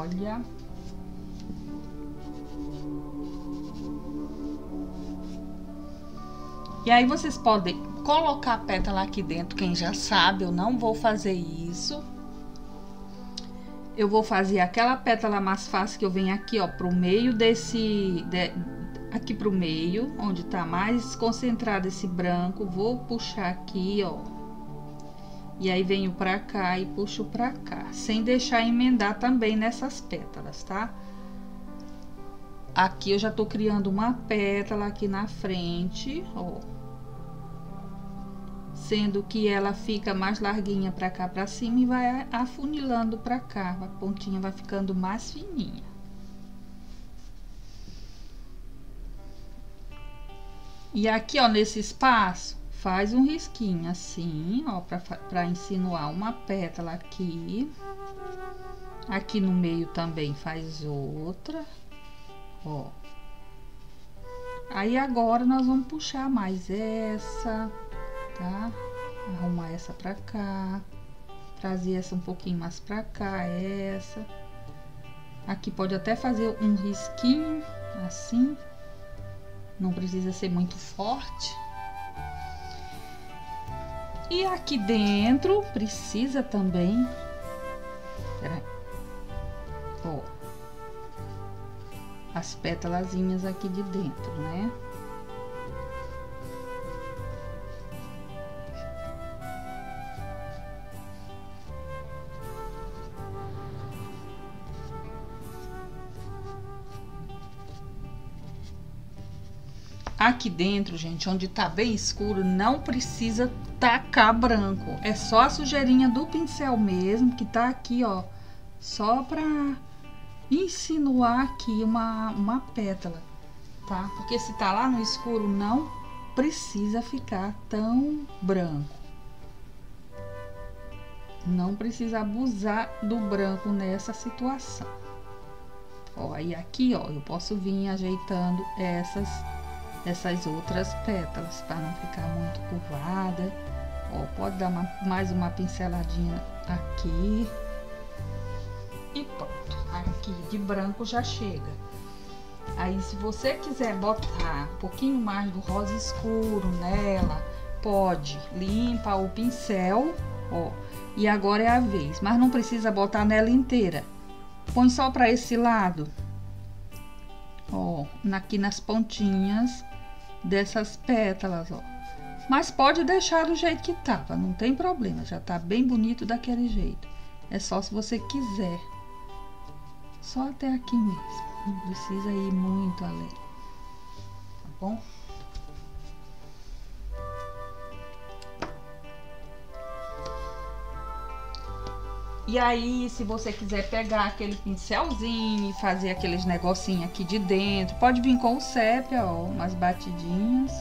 Olha. E aí vocês podem colocar a pétala aqui dentro, quem já sabe, eu não vou fazer isso. Eu vou fazer aquela pétala mais fácil que eu venho aqui, ó, pro meio desse... De, aqui pro meio, onde tá mais concentrado esse branco. Vou puxar aqui, ó. E aí venho pra cá e puxo pra cá, sem deixar emendar também nessas pétalas, tá? Aqui eu já tô criando uma pétala aqui na frente, ó. Sendo que ela fica mais larguinha pra cá pra cima e vai afunilando pra cá, a pontinha vai ficando mais fininha. E aqui, ó, nesse espaço, faz um risquinho assim, ó, pra insinuar uma pétala aqui. Aqui no meio também faz outra, ó. Aí agora nós vamos puxar mais essa, tá? Arrumar essa pra cá, trazer essa um pouquinho mais pra cá, essa. Aqui pode até fazer um risquinho, assim. Não precisa ser muito forte. E aqui dentro precisa também... Peraí. Ó. As pétalazinhas aqui de dentro, né? Aqui dentro, gente, onde tá bem escuro, não precisa tacar branco. É só a sujeirinha do pincel mesmo, que tá aqui, ó. Só pra insinuar aqui uma, uma pétala, tá? Porque se tá lá no escuro, não precisa ficar tão branco. Não precisa abusar do branco nessa situação. Ó, e aqui, ó, eu posso vir ajeitando essas essas outras pétalas para não ficar muito curvada. Ó, pode dar uma, mais uma pinceladinha aqui. E pronto. Aqui de branco já chega. Aí se você quiser botar um pouquinho mais do rosa escuro nela, pode. Limpa o pincel, ó. E agora é a vez, mas não precisa botar nela inteira. Põe só para esse lado. Ó, aqui nas pontinhas dessas pétalas, ó. Mas pode deixar do jeito que tava, não tem problema, já tá bem bonito daquele jeito. É só se você quiser. Só até aqui mesmo, não precisa ir muito além. Tá bom? E aí, se você quiser pegar aquele pincelzinho e fazer aqueles negocinhos aqui de dentro, pode vir com o sépia, ó, umas batidinhas.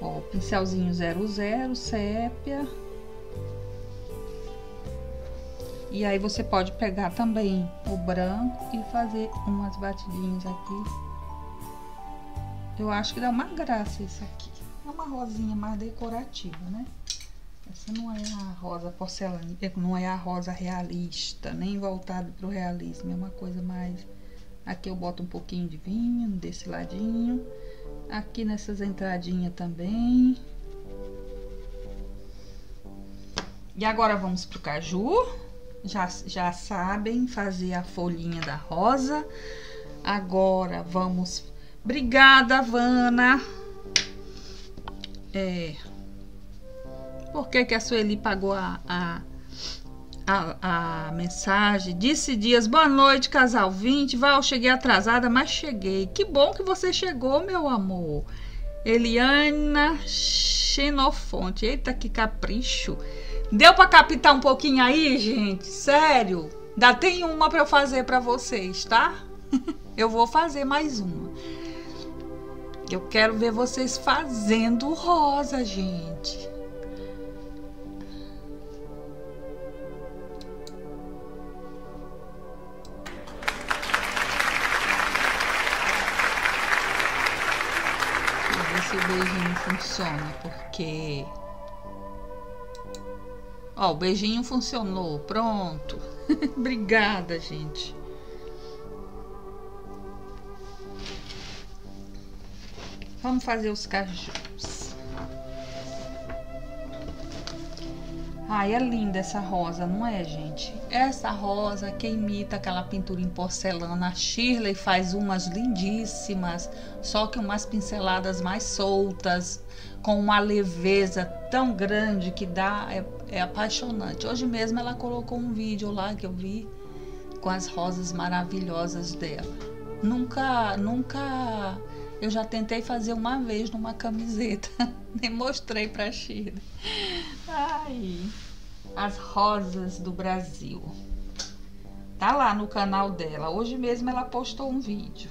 Ó, pincelzinho 00, sépia. E aí você pode pegar também o branco e fazer umas batidinhas aqui. Eu acho que dá uma graça isso aqui. É uma rosinha mais decorativa, né? Essa não é a rosa porcelana, é, não é a rosa realista, nem voltada para o realismo. É uma coisa mais. Aqui eu boto um pouquinho de vinho desse ladinho. Aqui nessas entradinhas também. E agora vamos pro caju. Já, já sabem fazer a folhinha da rosa. Agora vamos. Obrigada, Vana. É. Por que, que a Sueli pagou a, a, a, a mensagem? Disse Dias, boa noite, casal 20. Val, cheguei atrasada, mas cheguei. Que bom que você chegou, meu amor. Eliana Xenofonte. Eita, que capricho. Deu para captar um pouquinho aí, gente? Sério? Ainda tem uma para eu fazer para vocês, tá? eu vou fazer mais uma. Eu quero ver vocês fazendo rosa, gente. Se o beijinho funciona, porque... Ó, o beijinho funcionou, pronto. Obrigada, gente. Vamos fazer os cajus. Ai, é linda essa rosa, não é, gente? Essa rosa que imita aquela pintura em porcelana. A Shirley faz umas lindíssimas, só que umas pinceladas mais soltas, com uma leveza tão grande que dá, é, é apaixonante. Hoje mesmo ela colocou um vídeo lá que eu vi com as rosas maravilhosas dela. Nunca, nunca eu já tentei fazer uma vez numa camiseta. Nem mostrei pra Shirley. Ai, as rosas do Brasil. Tá lá no canal dela. Hoje mesmo ela postou um vídeo.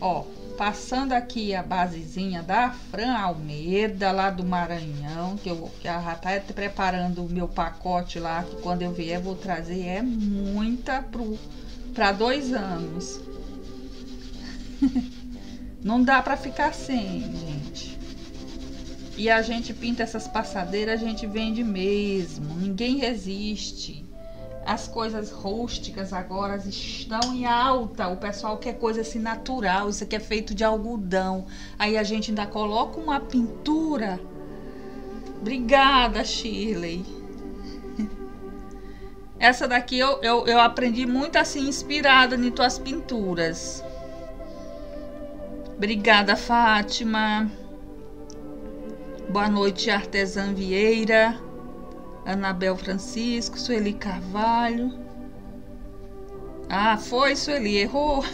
Ó, passando aqui a basezinha da Fran Almeida, lá do Maranhão, que eu que já tá preparando o meu pacote lá, que quando eu vier vou trazer. É muita pro, pra dois anos. Não dá para ficar sem, gente. E a gente pinta essas passadeiras, a gente vende mesmo. Ninguém resiste. As coisas rústicas agora estão em alta. O pessoal quer coisa assim natural. Isso aqui é feito de algodão. Aí a gente ainda coloca uma pintura. Obrigada, Shirley. Essa daqui eu, eu, eu aprendi muito assim, inspirada em tuas pinturas. Obrigada, Fátima. Boa noite, Artesã Vieira. Anabel Francisco, Sueli Carvalho. Ah, foi, Sueli, errou.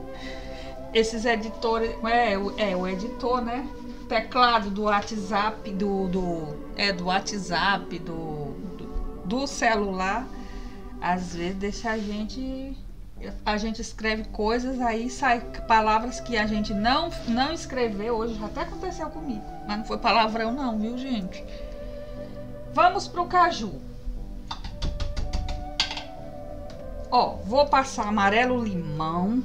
Esses editores. É, é, o editor, né? Teclado do WhatsApp, do. do é, do WhatsApp, do, do, do celular. Às vezes deixa a gente a gente escreve coisas, aí sai palavras que a gente não, não escreveu hoje, já até aconteceu comigo, mas não foi palavrão não, viu gente? Vamos pro caju. Ó, vou passar amarelo limão.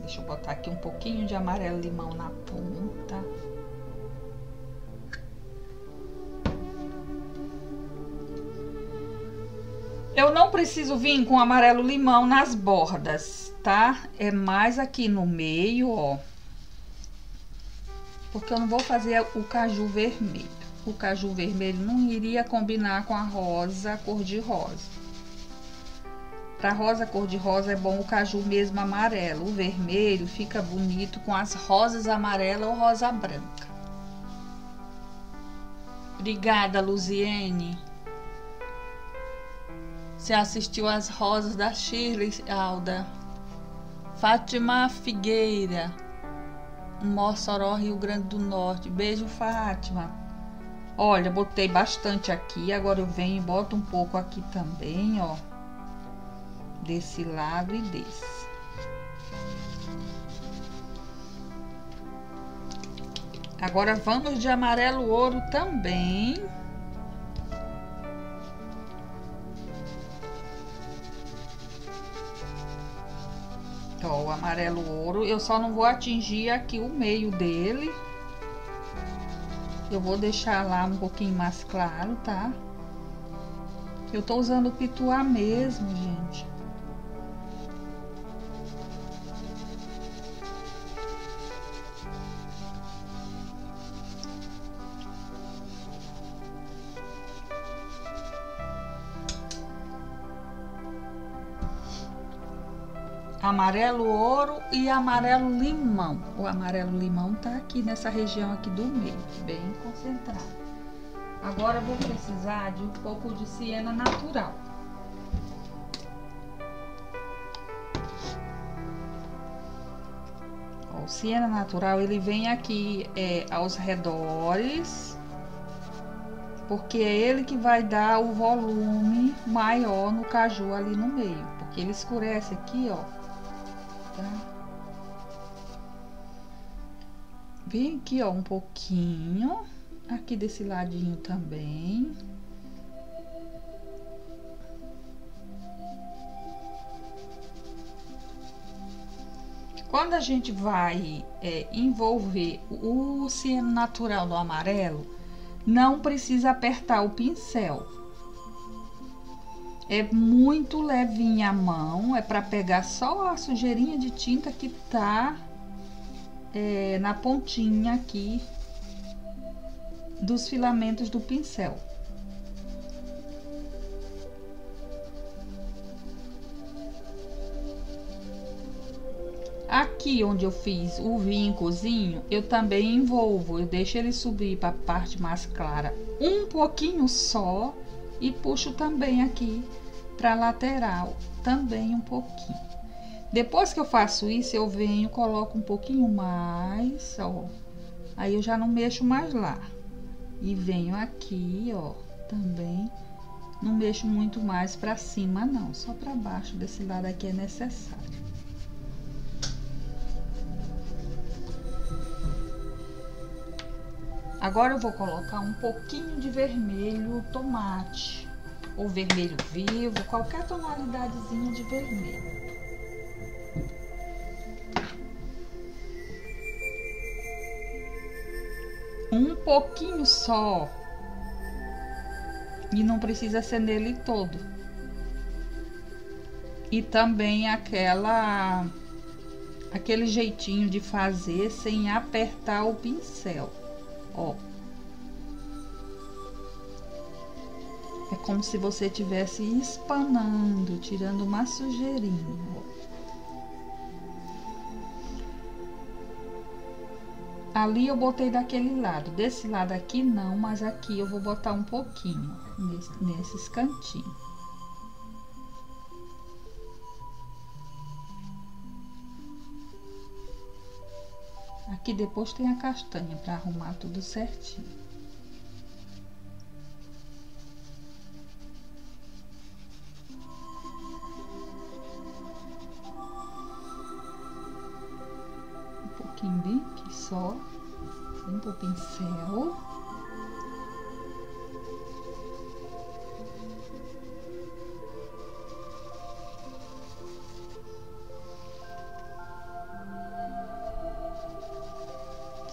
Deixa eu botar aqui um pouquinho de amarelo limão na ponta. Eu não preciso vir com amarelo limão nas bordas, tá? É mais aqui no meio, ó. Porque eu não vou fazer o caju vermelho. O caju vermelho não iria combinar com a rosa cor-de-rosa. Para rosa cor-de-rosa é bom o caju mesmo amarelo. O vermelho fica bonito com as rosas amarela ou rosa branca. Obrigada, Luziene. Você assistiu as rosas da Shirley Alda. Fátima Figueira. Mossoró, Rio Grande do Norte. Beijo, Fátima. Olha, botei bastante aqui. Agora eu venho e boto um pouco aqui também, ó. Desse lado e desse. Agora vamos de amarelo ouro também. Ó, o amarelo ouro. Eu só não vou atingir aqui o meio dele. Eu vou deixar lá um pouquinho mais claro, tá? Eu tô usando o pituá mesmo, gente. Amarelo ouro e amarelo limão. O amarelo limão tá aqui nessa região aqui do meio, bem concentrado. Agora vou precisar de um pouco de siena natural. o siena natural ele vem aqui é, aos redores, porque é ele que vai dar o volume maior no caju ali no meio, porque ele escurece aqui, ó tá? Vem aqui, ó, um pouquinho. Aqui desse ladinho também. Quando a gente vai é, envolver o ciano natural no amarelo, não precisa apertar o pincel é muito levinha a mão, é para pegar só a sujeirinha de tinta que tá é, na pontinha aqui dos filamentos do pincel. Aqui onde eu fiz o vincozinho, eu também envolvo, eu deixo ele subir para a parte mais clara um pouquinho só e puxo também aqui para lateral também um pouquinho. Depois que eu faço isso, eu venho, coloco um pouquinho mais, ó. Aí eu já não mexo mais lá. E venho aqui, ó, também. Não mexo muito mais para cima, não. Só para baixo desse lado aqui é necessário. Agora eu vou colocar um pouquinho de vermelho tomate ou vermelho vivo, qualquer tonalidadezinha de vermelho. Um pouquinho só. E não precisa ser nele todo. E também aquela aquele jeitinho de fazer sem apertar o pincel. Ó. É como se você estivesse espanando, tirando uma sujeirinha. Ali eu botei daquele lado, desse lado aqui não, mas aqui eu vou botar um pouquinho, nesses cantinhos. Aqui depois tem a castanha para arrumar tudo certinho. Pouquinho aqui só, limpa o pincel.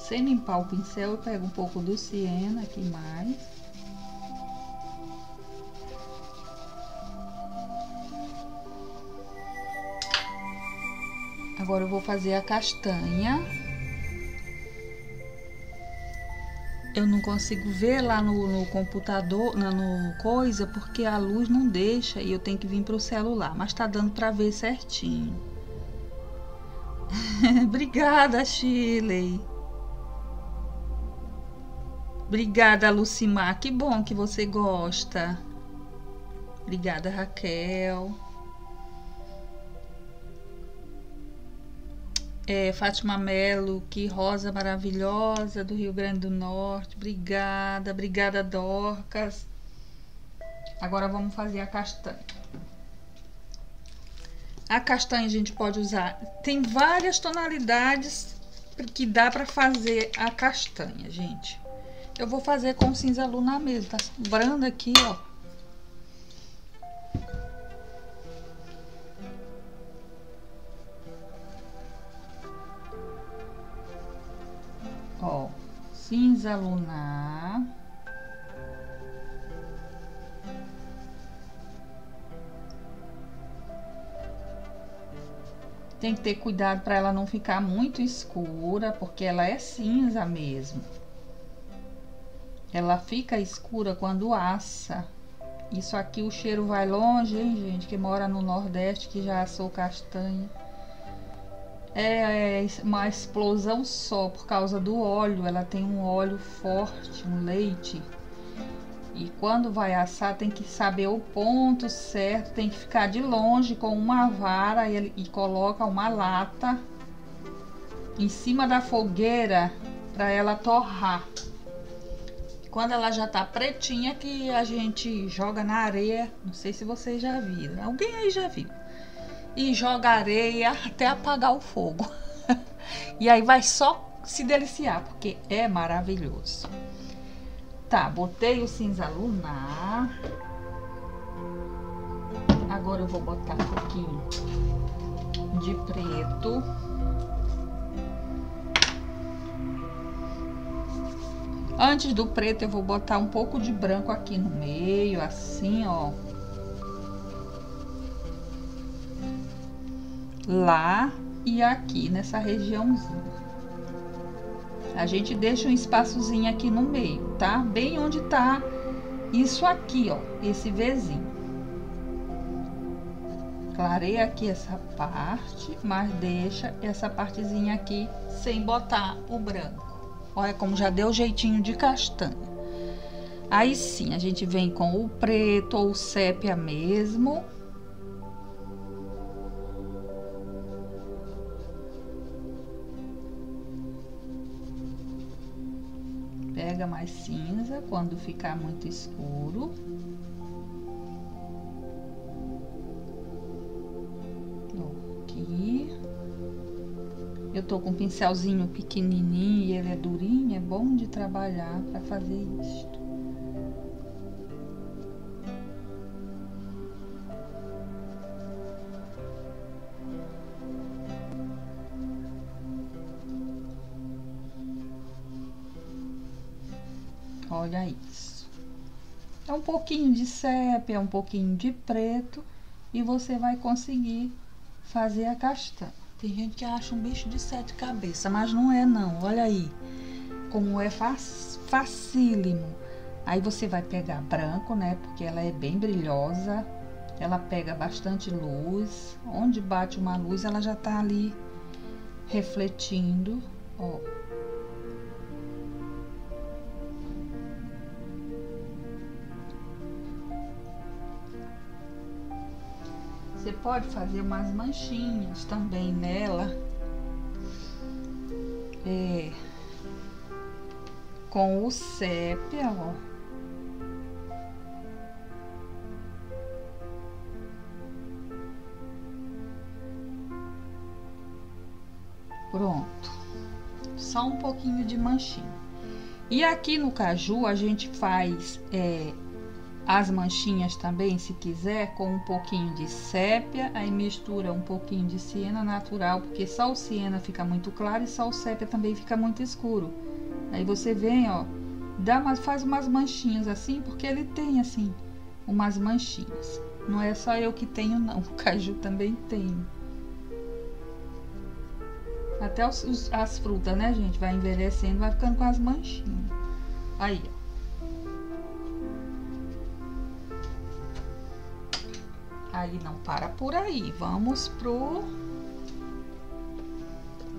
Sem limpar o pincel, eu pego um pouco do siena aqui mais. Agora eu vou fazer a castanha. Eu não consigo ver lá no, no computador, no, no coisa, porque a luz não deixa e eu tenho que vir para o celular. Mas tá dando para ver certinho. Obrigada, Shirley. Obrigada, Lucimar. Que bom que você gosta. Obrigada, Raquel. É, Fátima Melo, que rosa maravilhosa do Rio Grande do Norte. Obrigada, obrigada, Dorcas. Agora vamos fazer a castanha. A castanha a gente pode usar. Tem várias tonalidades que dá para fazer a castanha, gente. Eu vou fazer com cinza luna mesmo. Tá sobrando aqui, ó. Ó, cinza lunar. Tem que ter cuidado para ela não ficar muito escura, porque ela é cinza mesmo. Ela fica escura quando assa. Isso aqui o cheiro vai longe, hein, gente, que mora no Nordeste, que já assou castanha. É, é uma explosão só por causa do óleo. Ela tem um óleo forte, um leite. E quando vai assar, tem que saber o ponto certo, tem que ficar de longe com uma vara e, e coloca uma lata em cima da fogueira para ela torrar. Quando ela já tá pretinha, que a gente joga na areia. Não sei se vocês já viram. Alguém aí já viu? E joga areia até apagar o fogo. e aí vai só se deliciar, porque é maravilhoso. Tá, botei o cinza lunar. Agora eu vou botar um pouquinho de preto. Antes do preto, eu vou botar um pouco de branco aqui no meio, assim, ó. Lá e aqui, nessa regiãozinha. A gente deixa um espaçozinho aqui no meio, tá? Bem onde tá isso aqui, ó, esse Vzinho. Clareia aqui essa parte, mas deixa essa partezinha aqui sem botar o branco. Olha como já deu jeitinho de castanha. Aí sim, a gente vem com o preto ou sépia mesmo. Pega mais cinza quando ficar muito escuro. Aqui. Eu tô com um pincelzinho pequenininho e ele é durinho, é bom de trabalhar para fazer isto. Olha isso. É um pouquinho de sépia, um pouquinho de preto e você vai conseguir fazer a castanha. Tem gente que acha um bicho de sete cabeças, mas não é não. Olha aí como é facílimo. Aí você vai pegar branco, né? Porque ela é bem brilhosa. Ela pega bastante luz. Onde bate uma luz, ela já tá ali refletindo. Ó, pode fazer umas manchinhas também nela. É, com o sépia, ó. Pronto. Só um pouquinho de manchinha. E aqui no caju a gente faz é, as manchinhas também, se quiser, com um pouquinho de sépia, aí mistura um pouquinho de siena natural, porque só o siena fica muito claro e só o sépia também fica muito escuro. Aí você vem, ó, dá uma, faz umas manchinhas assim, porque ele tem assim umas manchinhas. Não é só eu que tenho não, o caju também tem. Até os, as frutas, né, gente? Vai envelhecendo, vai ficando com as manchinhas. Aí, ó. Aí não para por aí. Vamos pro,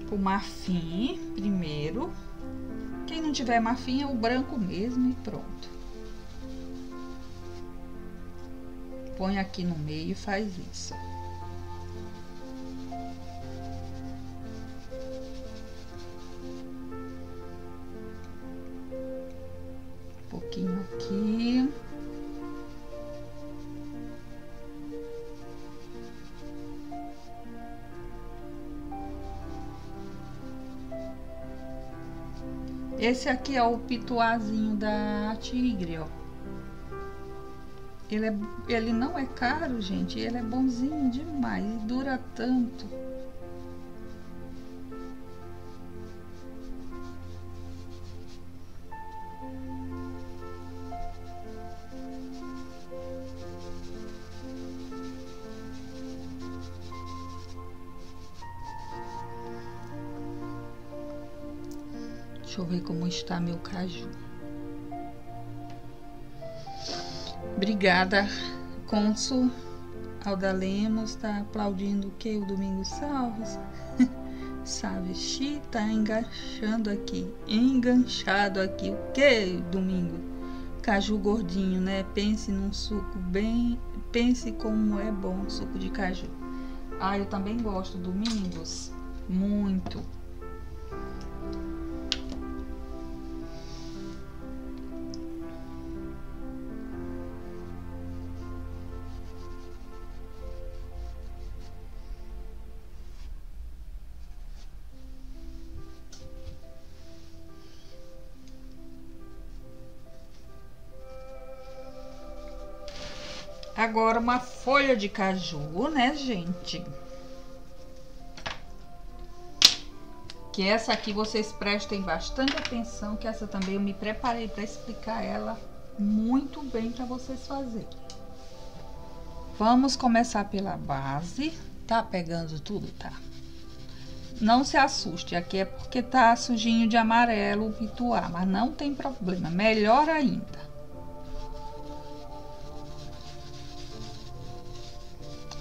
pro marfim primeiro. Quem não tiver marfim é o branco mesmo e pronto. Põe aqui no meio e faz isso. Um pouquinho aqui. Esse aqui é o pituazinho da tigre, ó. Ele, é, ele não é caro, gente. Ele é bonzinho demais. Dura tanto. Está meu caju. Obrigada, Consul. Alda Lemos está aplaudindo o que? O Domingos Salves. Sabe, tá enganchando aqui, enganchado aqui. O que, Domingo? Caju gordinho, né? Pense num suco bem. Pense como é bom suco de caju. Ah, eu também gosto, Domingos. Muito. Agora uma folha de caju, né, gente? Que essa aqui vocês prestem bastante atenção, que essa também eu me preparei para explicar ela muito bem para vocês fazerem. Vamos começar pela base. Tá pegando tudo, tá? Não se assuste, aqui é porque tá sujinho de amarelo o pituá, mas não tem problema, melhor ainda.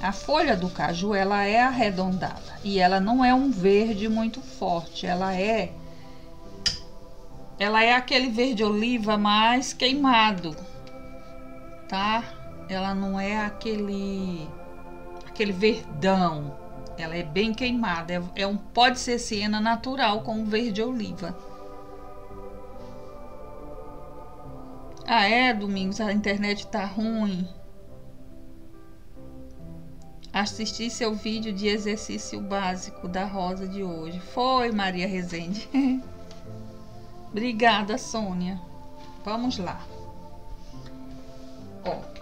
A folha do caju ela é arredondada e ela não é um verde muito forte, ela é ela é aquele verde oliva mais queimado, tá? Ela não é aquele aquele verdão, ela é bem queimada, é, é um pode ser siena natural com verde oliva. Ah, é, Domingos, a internet tá ruim. Assisti seu vídeo de exercício básico da Rosa de hoje. Foi, Maria Rezende. Obrigada, Sônia. Vamos lá. Ó.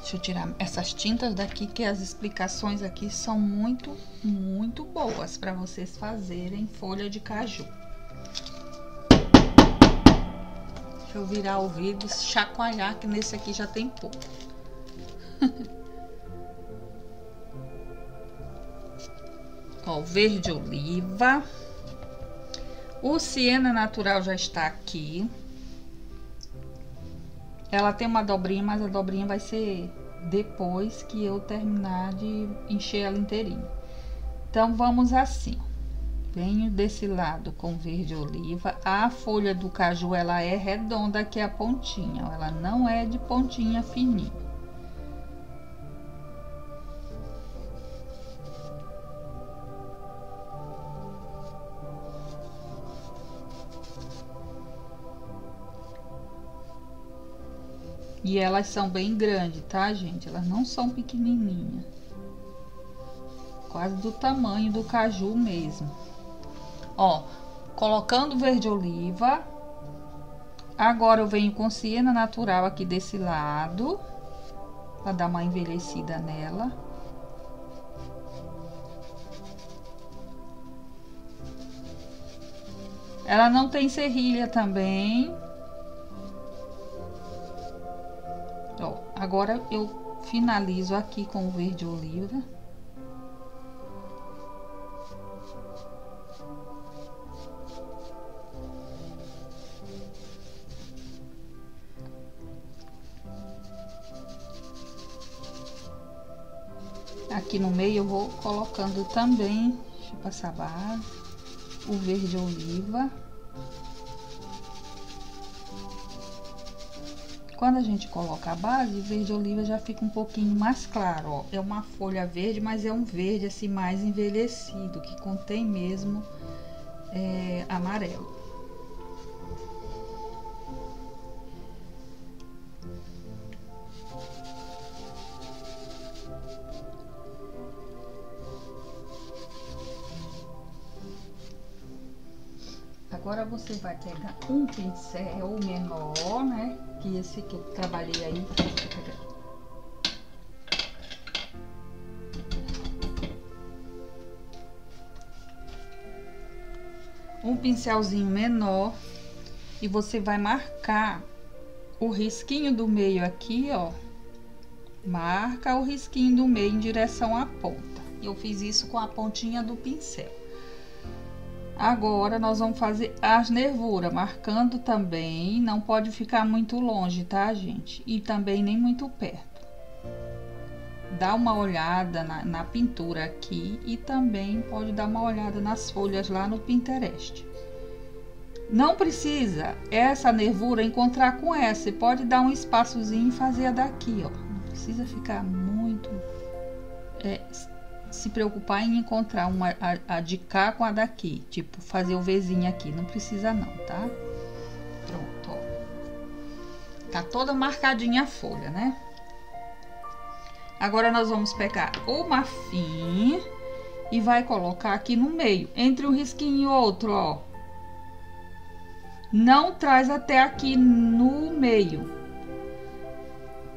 Deixa eu tirar essas tintas daqui, que as explicações aqui são muito, muito boas para vocês fazerem folha de caju. Deixa eu virar o vídeo, chacoalhar, que nesse aqui já tem pouco. Ó, verde oliva. O siena natural já está aqui. Ela tem uma dobrinha, mas a dobrinha vai ser depois que eu terminar de encher ela inteirinha. Então, vamos assim. Venho desse lado com verde oliva. A folha do caju, ela é redonda aqui a pontinha. Ela não é de pontinha fininha. E elas são bem grandes, tá, gente? Elas não são pequenininhas. Quase do tamanho do caju mesmo. Ó, colocando verde oliva. Agora eu venho com siena natural aqui desse lado. Pra dar uma envelhecida nela. Ela não tem serrilha também. Agora eu finalizo aqui com o verde oliva. Aqui no meio eu vou colocando também, deixa eu passar a base, o verde oliva. Quando a gente coloca a base, o verde oliva já fica um pouquinho mais claro, ó. É uma folha verde, mas é um verde assim mais envelhecido, que contém mesmo é, amarelo. Agora você vai pegar um pincel menor, né? Que esse que eu trabalhei aí. Um pincelzinho menor e você vai marcar o risquinho do meio aqui, ó. Marca o risquinho do meio em direção à ponta. Eu fiz isso com a pontinha do pincel. Agora nós vamos fazer as nervuras, marcando também, não pode ficar muito longe, tá, gente? E também nem muito perto. Dá uma olhada na, na pintura aqui e também pode dar uma olhada nas folhas lá no Pinterest. Não precisa essa nervura encontrar com essa, você pode dar um espaçozinho e fazer a daqui, ó. Não precisa ficar muito é, se preocupar em encontrar uma a, a, de cá com a daqui, tipo fazer o Vzinho aqui, não precisa não, tá? Pronto, ó. Tá toda marcadinha a folha, né? Agora nós vamos pegar o marfim e vai colocar aqui no meio, entre um risquinho e outro, ó. Não traz até aqui no meio.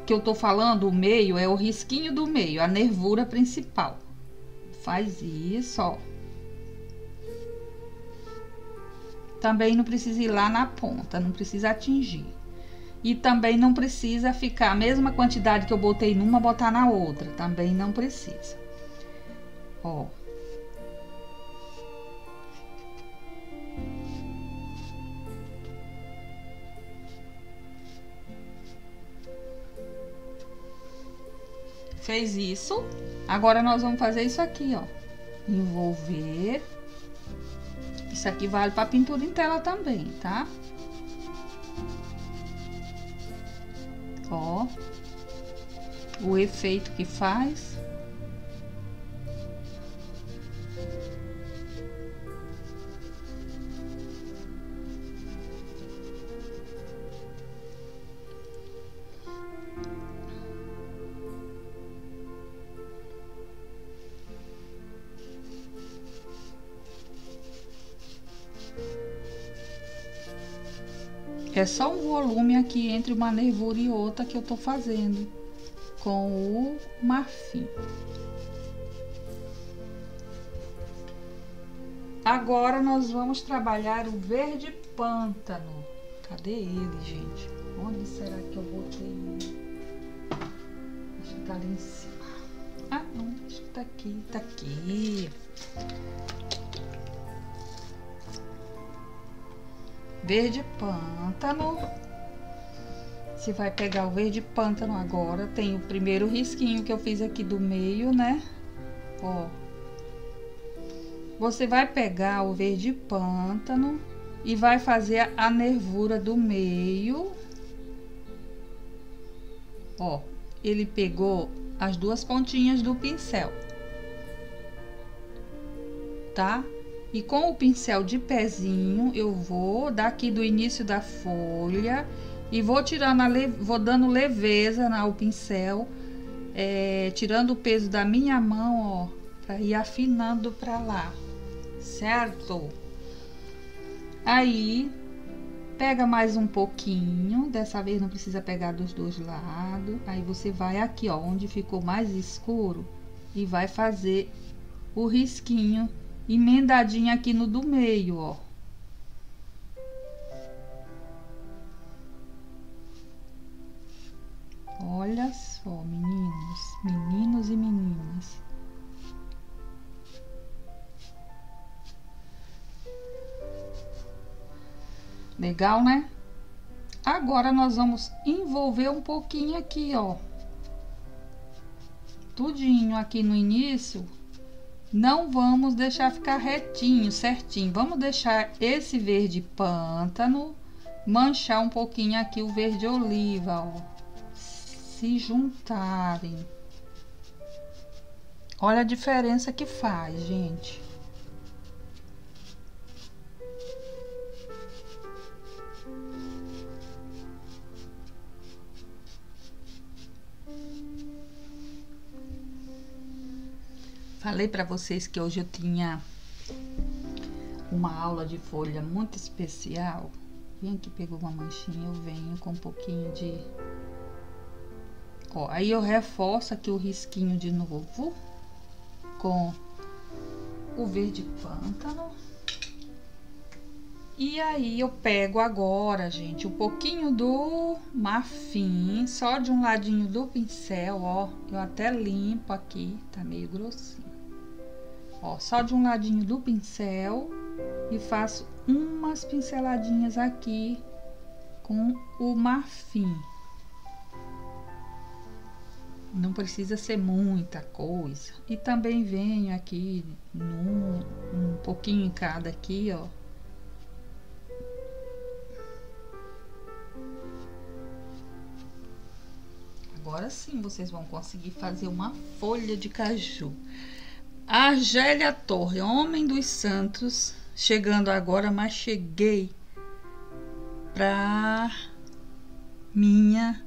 Que eu tô falando, o meio é o risquinho do meio, a nervura principal. Faz isso, ó. Também não precisa ir lá na ponta, não precisa atingir. E também não precisa ficar a mesma quantidade que eu botei numa, botar na outra. Também não precisa. Ó. Fez isso. Agora nós vamos fazer isso aqui, ó. Envolver. Isso aqui vale para pintura em tela também, tá? Ó. O efeito que faz. É só um volume aqui entre uma nervura e outra que eu tô fazendo com o marfim. Agora nós vamos trabalhar o verde pântano. Cadê ele, gente? Onde será que eu botei ele? Acho que tá ali em cima. Ah, não, acho que tá aqui, tá aqui. Verde pântano. Você vai pegar o verde pântano agora. Tem o primeiro risquinho que eu fiz aqui do meio, né? Ó. Você vai pegar o verde pântano e vai fazer a nervura do meio. Ó, ele pegou as duas pontinhas do pincel. Tá? E com o pincel de pezinho, eu vou daqui do início da folha e vou tirando a vou dando leveza ao pincel, é, tirando o peso da minha mão, ó, para ir afinando para lá, certo? Aí pega mais um pouquinho, dessa vez não precisa pegar dos dois lados. Aí você vai aqui, ó, onde ficou mais escuro e vai fazer o risquinho emendadinha aqui no do meio, ó. Olha só, meninos, meninos e meninas. Legal, né? Agora nós vamos envolver um pouquinho aqui, ó. Tudinho aqui no início não vamos deixar ficar retinho, certinho. Vamos deixar esse verde pântano manchar um pouquinho aqui o verde oliva, ó. Se juntarem. Olha a diferença que faz, gente. Falei para vocês que hoje eu tinha uma aula de folha muito especial. Vem aqui, pegou uma manchinha, eu venho com um pouquinho de... Ó, aí eu reforço aqui o risquinho de novo com o verde pântano. E aí eu pego agora, gente, um pouquinho do marfim, só de um ladinho do pincel, ó. Eu até limpo aqui, tá meio grossinho. Ó, só de um ladinho do pincel e faço umas pinceladinhas aqui com o marfim. Não precisa ser muita coisa. E também venho aqui num, um pouquinho em cada aqui, ó. Agora sim vocês vão conseguir fazer uma folha de caju. Argélia Torre, Homem dos Santos, chegando agora, mas cheguei pra minha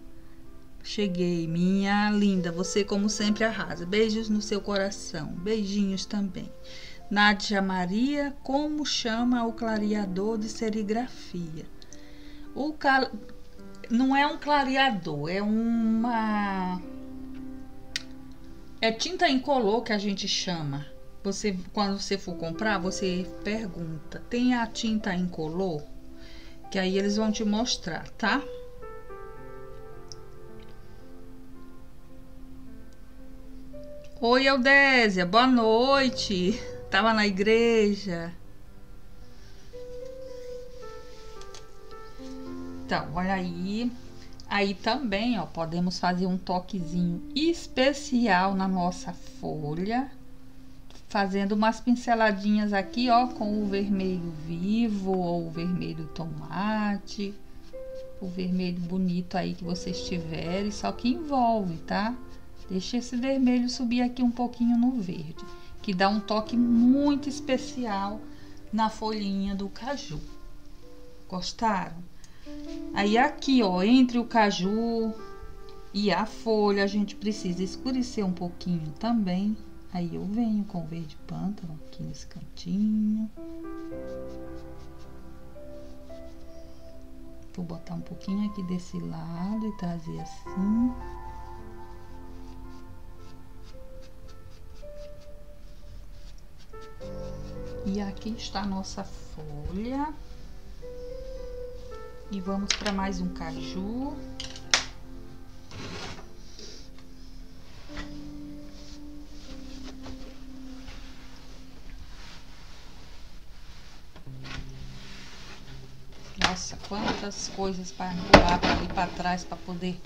Cheguei, minha linda, você como sempre arrasa. Beijos no seu coração, beijinhos também. Nádia Maria, como chama o clareador de serigrafia? O cal... não é um clareador, é uma é tinta incolor que a gente chama. Você quando você for comprar, você pergunta: "Tem a tinta incolor?" Que aí eles vão te mostrar, tá? Oi, Eudésia, boa noite. Tava na igreja. Então, olha aí. Aí também, ó, podemos fazer um toquezinho especial na nossa folha. Fazendo umas pinceladinhas aqui, ó, com o vermelho vivo ou o vermelho tomate. O vermelho bonito aí que vocês tiverem, só que envolve, tá? Deixa esse vermelho subir aqui um pouquinho no verde, que dá um toque muito especial na folhinha do caju. Gostaram? Aí aqui, ó, entre o caju e a folha, a gente precisa escurecer um pouquinho também. Aí eu venho com o verde pântano aqui nesse cantinho. Vou botar um pouquinho aqui desse lado e trazer assim. E aqui está a nossa folha. E vamos para mais um caju. Nossa, quantas coisas para empurrar para ali para trás para poder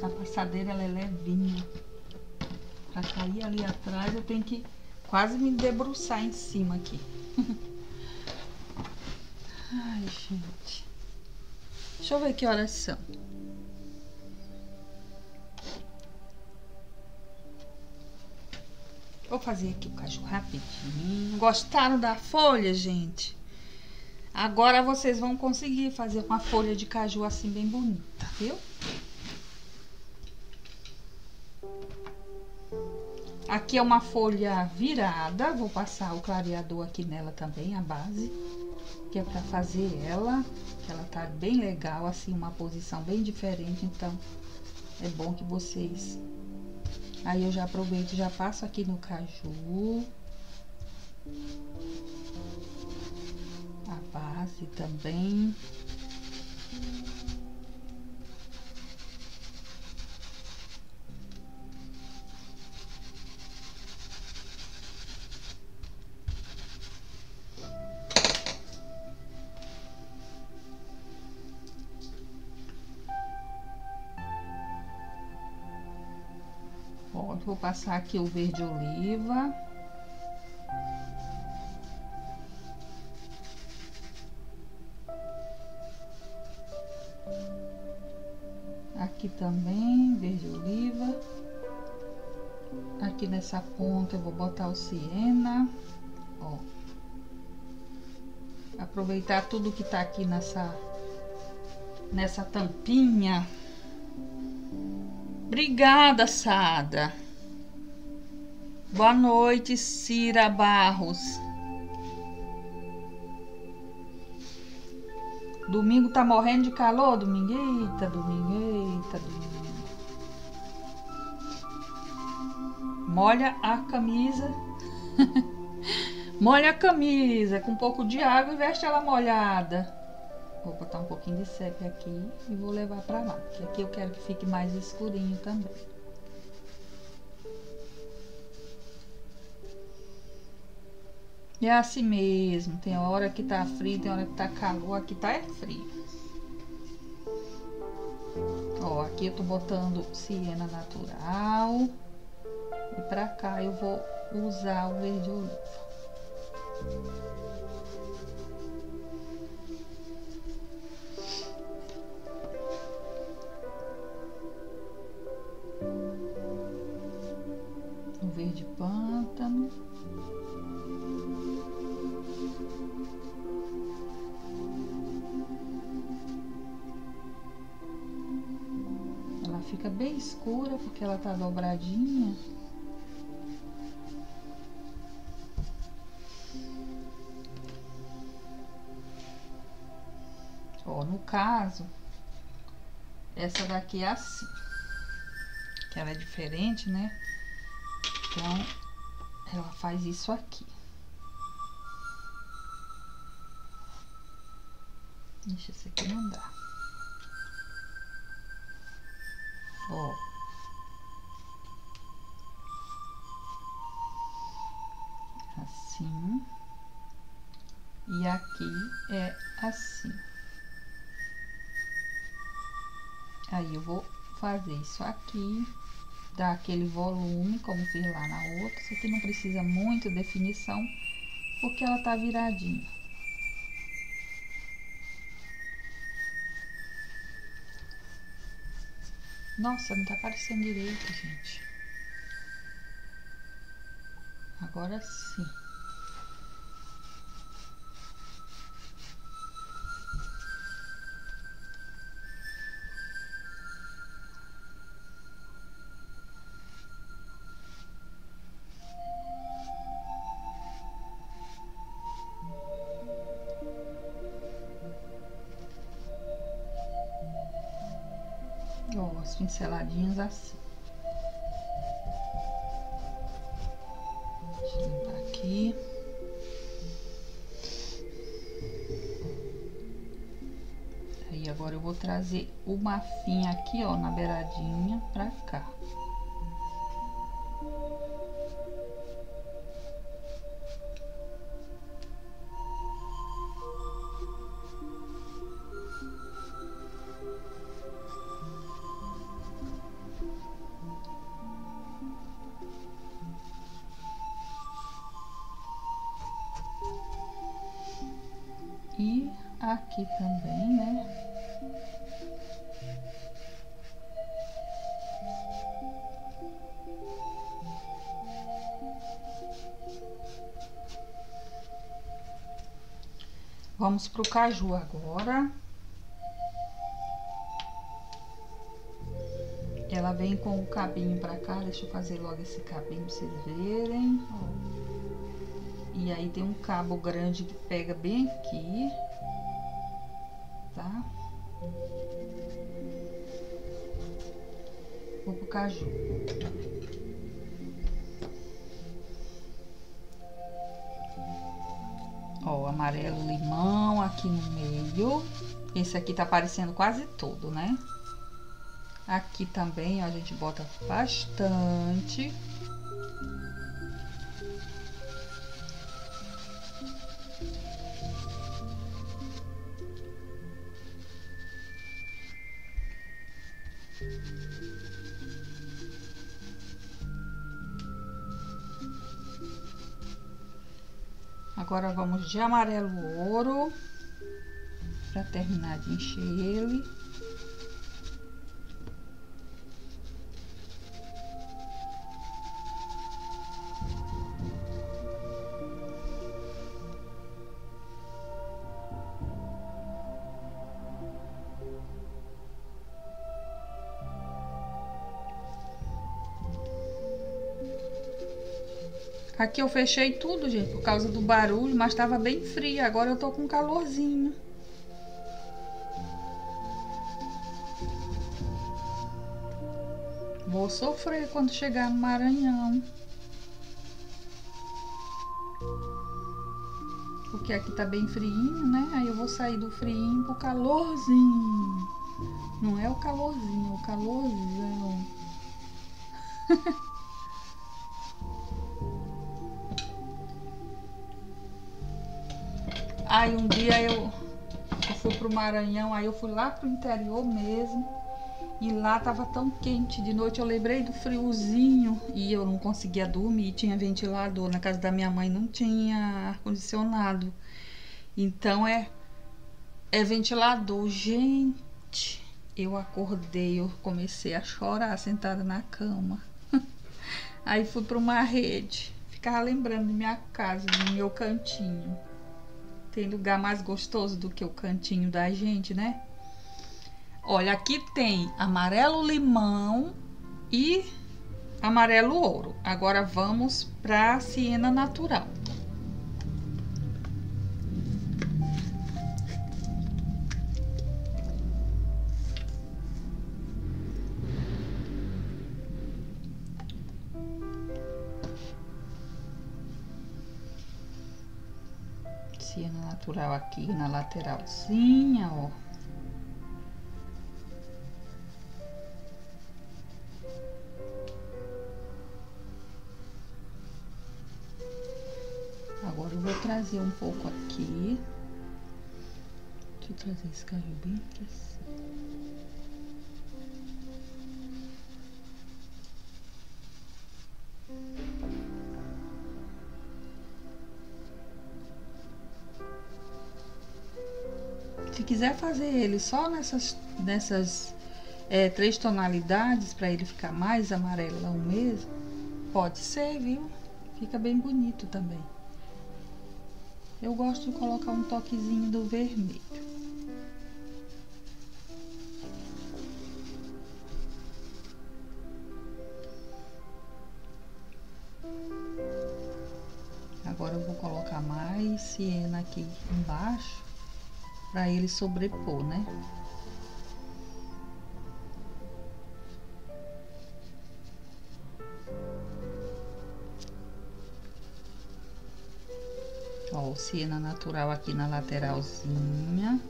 A passadeira ela é levinha. Pra cair ali atrás eu tenho que quase me debruçar em cima aqui. Ai, gente. Deixa eu ver que horas são. Vou fazer aqui o caju rapidinho. Gostaram da folha, gente? Agora vocês vão conseguir fazer uma folha de caju assim bem bonita, viu? Aqui é uma folha virada, vou passar o clareador aqui nela também, a base, que é para fazer ela, que ela tá bem legal, assim, uma posição bem diferente, então é bom que vocês... Aí eu já aproveito já passo aqui no caju. A base também. Passar aqui o verde oliva. Aqui também, verde oliva. Aqui nessa ponta eu vou botar o siena, ó. Aproveitar tudo que tá aqui nessa, nessa tampinha. Obrigada, Sada. Boa noite, Cira Barros. Domingo tá morrendo de calor, domingo. Eita, domingo, eita, domingo. Molha a camisa. Molha a camisa com um pouco de água e veste ela molhada. Vou botar um pouquinho de sépia aqui e vou levar pra lá. Que aqui eu quero que fique mais escurinho também. É assim mesmo. Tem hora que tá frio, tem hora que tá calor. Aqui tá é frio. Ó, aqui eu tô botando siena natural. E pra cá eu vou usar o verde oliva. O verde pântano. Fica bem escura porque ela tá dobradinha. Ó, no caso, essa daqui é assim. Que ela é diferente, né? Então, ela faz isso aqui. Deixa esse aqui não Ó. Assim. E aqui é assim. Aí eu vou fazer isso aqui, dar aquele volume, como fiz lá na outra. Isso aqui não precisa muito definição, porque ela tá viradinha. Nossa, não tá aparecendo direito, gente. Agora sim. Assim. Deixa eu limpar aqui. Aí agora eu vou trazer o marfim aqui, ó, na beiradinha pra cá. Caju agora. Ela vem com o cabinho pra cá, deixa eu fazer logo esse cabinho pra vocês verem. E aí tem um cabo grande que pega bem aqui. Tá? Vou pro caju. Amarelo limão aqui no meio. Esse aqui tá aparecendo quase todo, né? Aqui também ó, a gente bota bastante. De amarelo ouro para terminar de encher ele. Aqui eu fechei tudo, gente, por causa do barulho, mas estava bem frio. Agora eu tô com calorzinho. Vou sofrer quando chegar no Maranhão. Porque aqui tá bem friinho, né? Aí eu vou sair do friinho pro calorzinho. Não é o calorzinho, é o calorzão. Aí um dia eu, eu fui pro Maranhão, aí eu fui lá pro interior mesmo. E lá tava tão quente de noite, eu lembrei do friozinho e eu não conseguia dormir, tinha ventilador. Na casa da minha mãe não tinha ar-condicionado. Então é é ventilador. Gente, eu acordei, eu comecei a chorar sentada na cama. Aí fui para uma rede, ficava lembrando de minha casa, do meu cantinho. Tem lugar mais gostoso do que o cantinho da gente, né? Olha, aqui tem amarelo limão e amarelo ouro. Agora vamos para a siena natural. Natural aqui na lateralzinha, ó. Agora eu vou trazer um pouco aqui. Deixa eu trazer esse caju bem pra cima. Se quiser fazer ele só nessas, nessas é, três tonalidades para ele ficar mais amarelão mesmo, pode ser, viu? Fica bem bonito também. Eu gosto de colocar um toquezinho do vermelho. Agora eu vou colocar mais siena aqui embaixo para ele sobrepor, né? Ó, siena natural aqui na lateralzinha.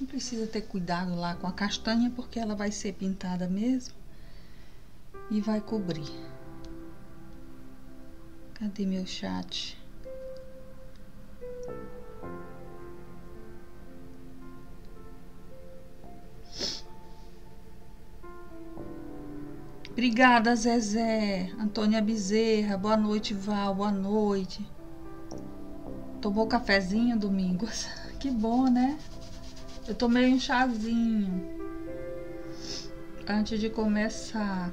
Não precisa ter cuidado lá com a castanha, porque ela vai ser pintada mesmo. E vai cobrir. Cadê meu chat? Obrigada, Zezé. Antônia Bezerra. Boa noite, Val. Boa noite. Tomou cafezinho, Domingos? Que bom, né? Eu tomei um chazinho antes de começar.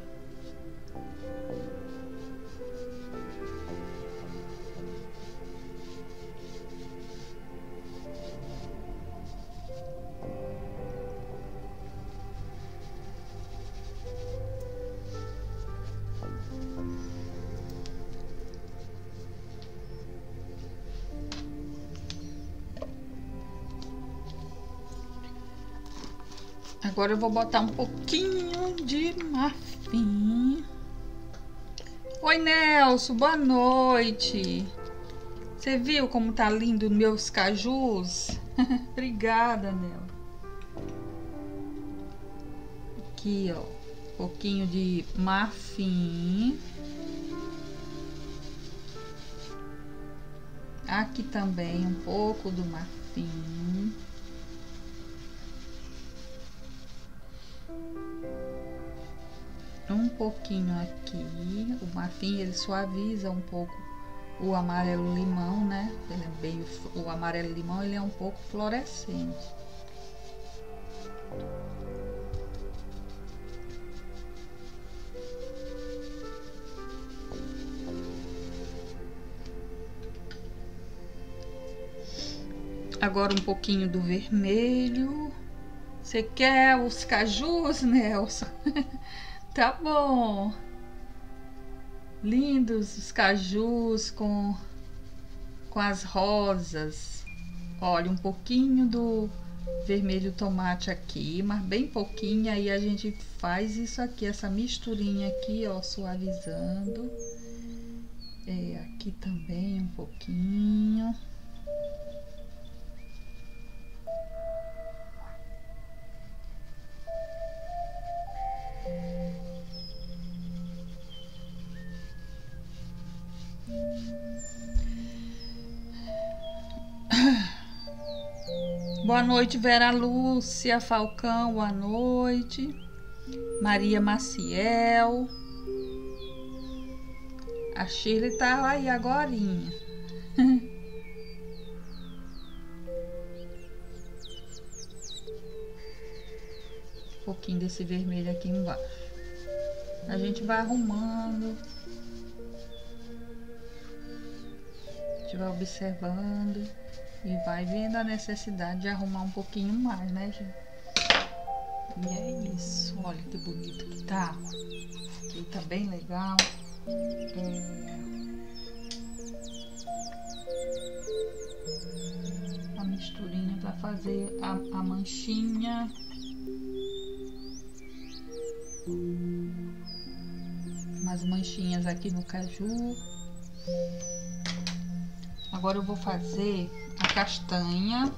Agora eu vou botar um pouquinho de marfim. Oi, Nelson, boa noite. Você viu como tá lindo meus cajus? Obrigada, Nel. Aqui, ó, um pouquinho de marfim. Aqui também um pouco do marfim. Pouquinho aqui. O marfim ele suaviza um pouco o amarelo limão, né? Ele é bem, o amarelo limão ele é um pouco fluorescente. Agora um pouquinho do vermelho. Você quer os cajus, Nelson? Tá bom. Lindos os cajus com, com as rosas. Olha, um pouquinho do vermelho tomate aqui, mas bem pouquinho. Aí a gente faz isso aqui, essa misturinha aqui, ó, suavizando. É, aqui também um pouquinho. Noite, Vera Lúcia Falcão, boa noite. Maria Maciel. A Shirley tá aí agorinha. um pouquinho desse vermelho aqui embaixo. A gente vai arrumando. A gente vai observando e vai vendo a necessidade de arrumar um pouquinho mais, né, gente? E é isso. Olha que bonito que tá. Aqui tá bem legal. É... A misturinha para fazer a, a manchinha. Umas manchinhas aqui no caju. Agora eu vou fazer a castanha.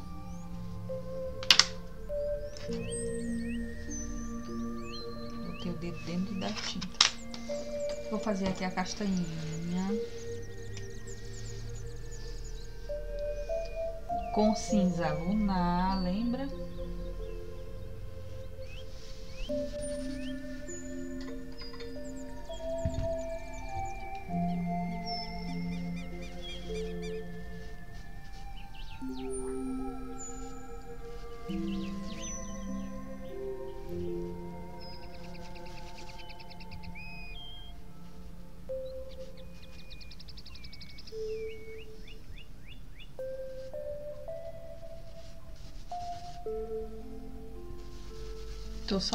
Botei o dedo dentro da tinta. Vou fazer aqui a castanhinha. Com cinza lunar, lembra? Tô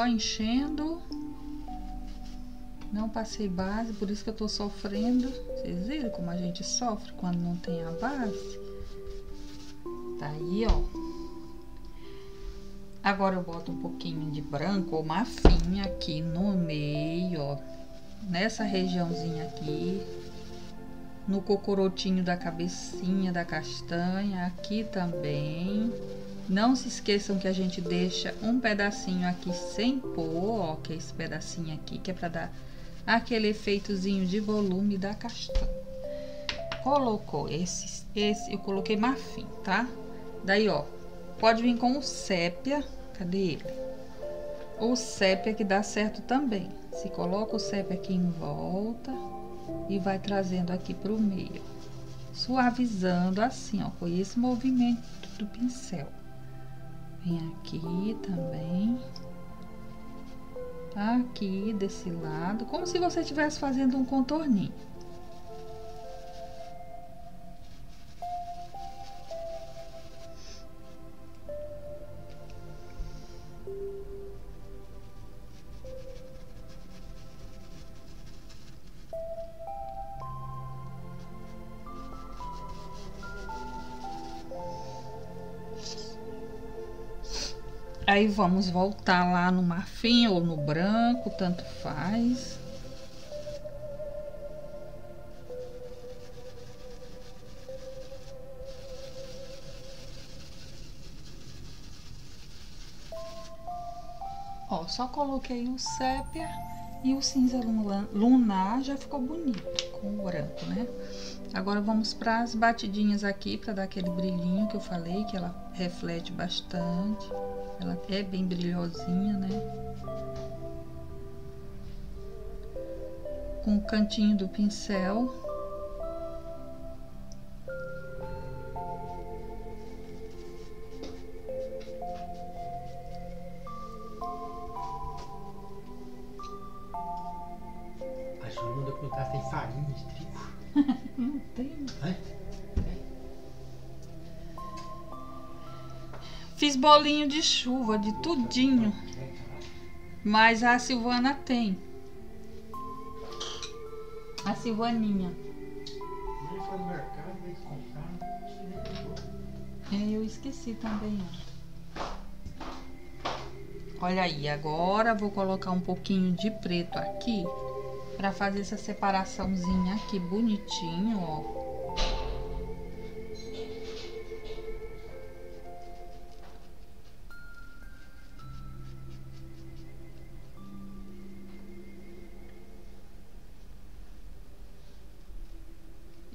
só enchendo. Não passei base, por isso que eu tô sofrendo. Vocês viram como a gente sofre quando não tem a base? Tá aí, ó. Agora eu boto um pouquinho de branco ou marfim aqui no meio, ó. Nessa regiãozinha aqui. No cocorotinho da cabecinha da castanha, aqui também. Não se esqueçam que a gente deixa um pedacinho aqui sem pôr, ó, que é esse pedacinho aqui, que é para dar aquele efeitozinho de volume da castanha. Colocou esse, esse, eu coloquei marfim, tá? Daí, ó, pode vir com o sépia, cadê ele? O sépia que dá certo também. Se coloca o sépia aqui em volta e vai trazendo aqui pro meio. Suavizando assim, ó, com esse movimento do pincel. Vem aqui também. Aqui desse lado, como se você estivesse fazendo um contorninho. Aí vamos voltar lá no marfim ou no branco, tanto faz. Ó, só coloquei o sépia e o cinza lunar já ficou bonito com o branco, né? Agora vamos para as batidinhas aqui para dar aquele brilhinho que eu falei, que ela reflete bastante. Ela é bem brilhosinha, né? Com o cantinho do pincel. Fiz bolinho de chuva, de tudinho. Mas a Silvana tem. A Silvaninha. É, eu esqueci também. Olha aí, agora vou colocar um pouquinho de preto aqui para fazer essa separaçãozinha aqui bonitinho, ó.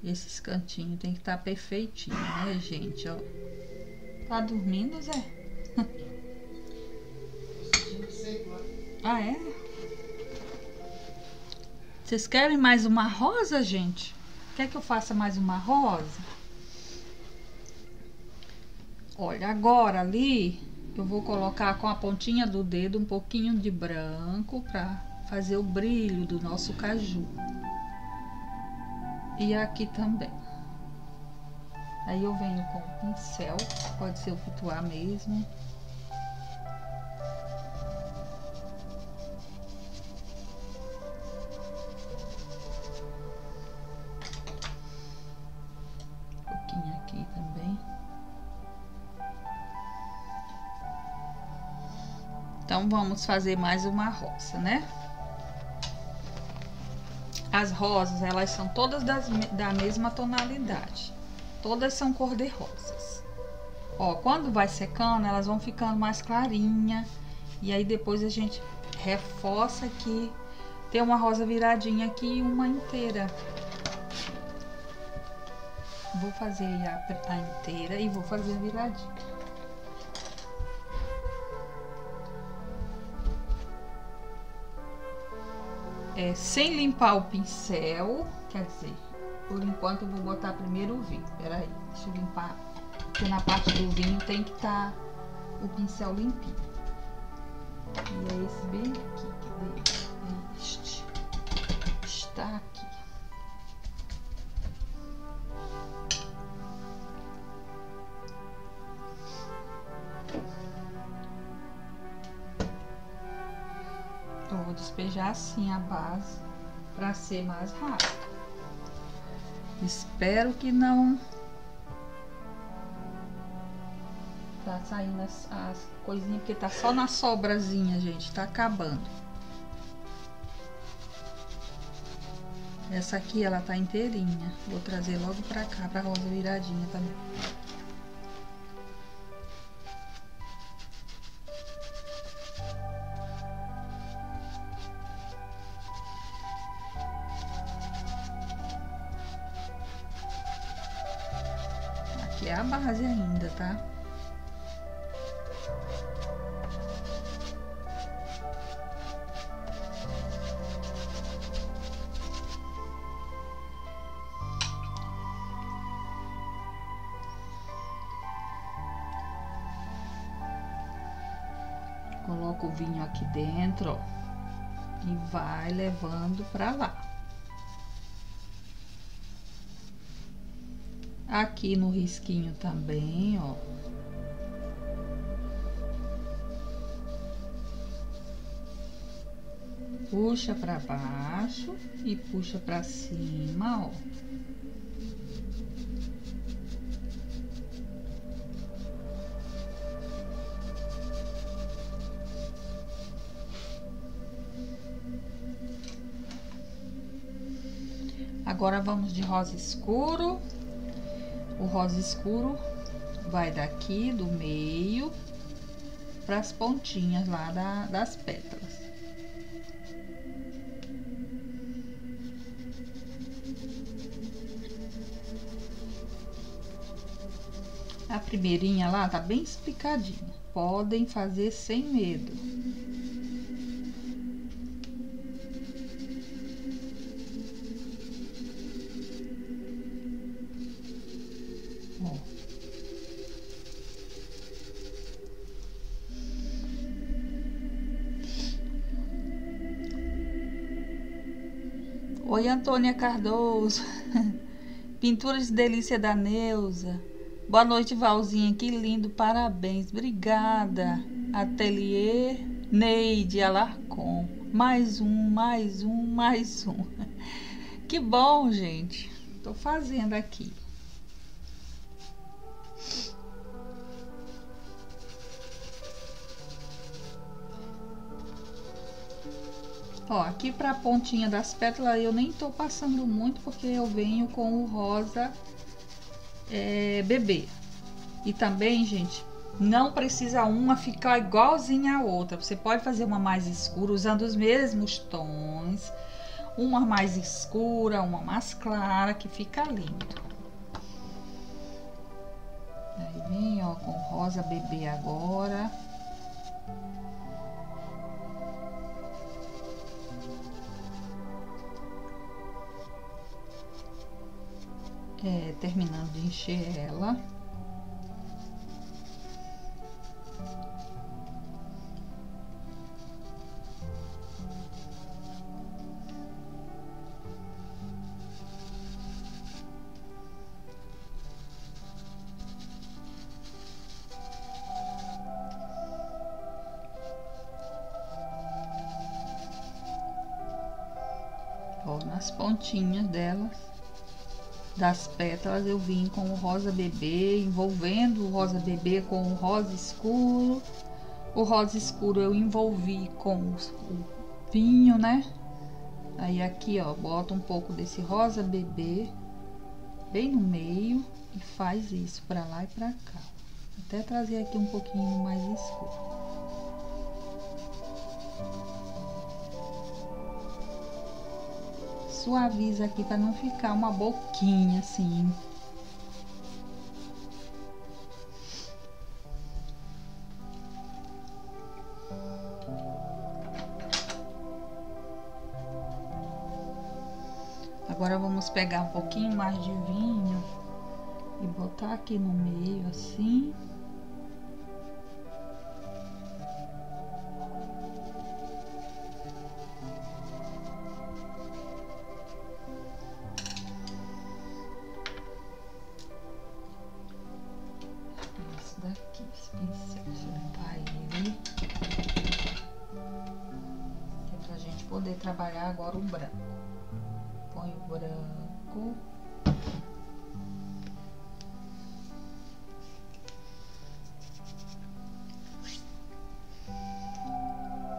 Esses cantinhos tem que estar perfeitinho, né, gente? Ó. Tá dormindo, Zé? Ah, é? Vocês querem mais uma rosa, gente? Quer que eu faça mais uma rosa? Olha, agora ali eu vou colocar com a pontinha do dedo um pouquinho de branco para fazer o brilho do nosso caju. E aqui também. Aí eu venho com o pincel, pode ser o pituá mesmo. Então, vamos fazer mais uma rosa, né? As rosas, elas são todas das, da mesma tonalidade. Todas são cor de rosas. Ó, quando vai secando, elas vão ficando mais clarinha. E aí depois a gente reforça aqui. Tem uma rosa viradinha aqui e uma inteira. Vou fazer a, a inteira e vou fazer a viradinha. É, sem limpar o pincel, quer dizer, por enquanto eu vou botar primeiro o vinho. Peraí, deixa eu limpar, porque na parte do vinho tem que estar tá o pincel limpinho. E é esse bem aqui, cadê? É este. Está aqui. Despejar assim a base para ser mais rápido. Espero que não tá saindo as, as coisinhas, porque tá só na sobrazinha, gente, tá acabando. Essa aqui, ela tá inteirinha. Vou trazer logo pra cá, pra rosa viradinha também. Aqui dentro, ó, e vai levando para lá. Aqui no risquinho também, ó. Puxa para baixo e puxa para cima, ó. Agora vamos de rosa escuro. O rosa escuro vai daqui do meio para as pontinhas lá da, das pétalas. A primeirinha lá tá bem explicadinha. Podem fazer sem medo. Oi, Antônia Cardoso. Pinturas de delícia da Neuza. Boa noite, Valzinha. Que lindo, parabéns. Obrigada. Ateliê Neide Alarcon. Mais um, mais um, mais um. Que bom, gente. Tô fazendo aqui. Aqui pra pontinha das pétalas eu nem tô passando muito porque eu venho com o rosa é, bebê. E também, gente, não precisa uma ficar igualzinha à outra. Você pode fazer uma mais escura usando os mesmos tons. Uma mais escura, uma mais clara, que fica lindo. Aí vem, ó, com rosa bebê agora. É, terminando de encher ela. Nas pontinhas delas, das pétalas, eu vim com o rosa bebê, envolvendo o rosa bebê com o rosa escuro. O rosa escuro eu envolvi com o vinho, né? Aí aqui, ó, bota um pouco desse rosa bebê bem no meio e faz isso para lá e para cá. Até trazer aqui um pouquinho mais escuro. Suaviza aqui para não ficar uma boquinha assim. Agora vamos pegar um pouquinho mais de vinho e botar aqui no meio assim.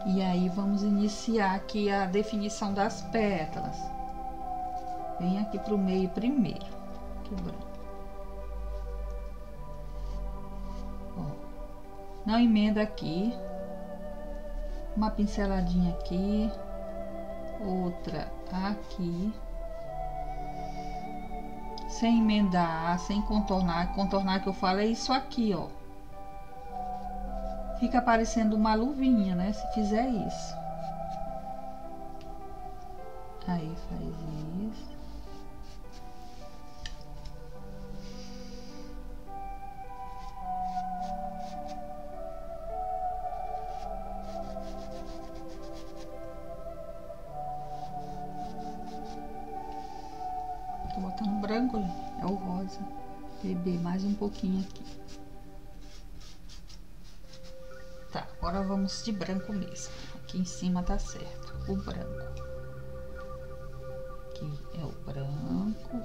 E aí vamos iniciar aqui a definição das pétalas. Vem aqui pro meio primeiro, aqui o branco. Ó, não emenda aqui, uma pinceladinha aqui, outra aqui, sem emendar, sem contornar. Contornar que eu falo é isso aqui, ó. Fica parecendo uma luvinha, né? Se fizer isso. Aí faz isso. branco, é o rosa. Beber mais um pouquinho aqui. Vamos de branco mesmo. Aqui em cima tá certo, o branco. Aqui é o branco.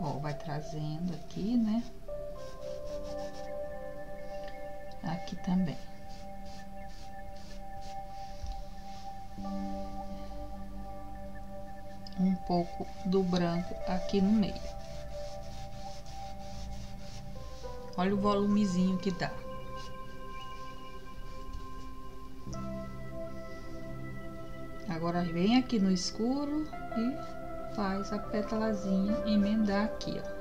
Ó, vai trazendo aqui, né? Aqui também. um pouco do branco aqui no meio. Olha o volumezinho que dá. Agora vem aqui no escuro e faz a pétalazinha emendar aqui, ó.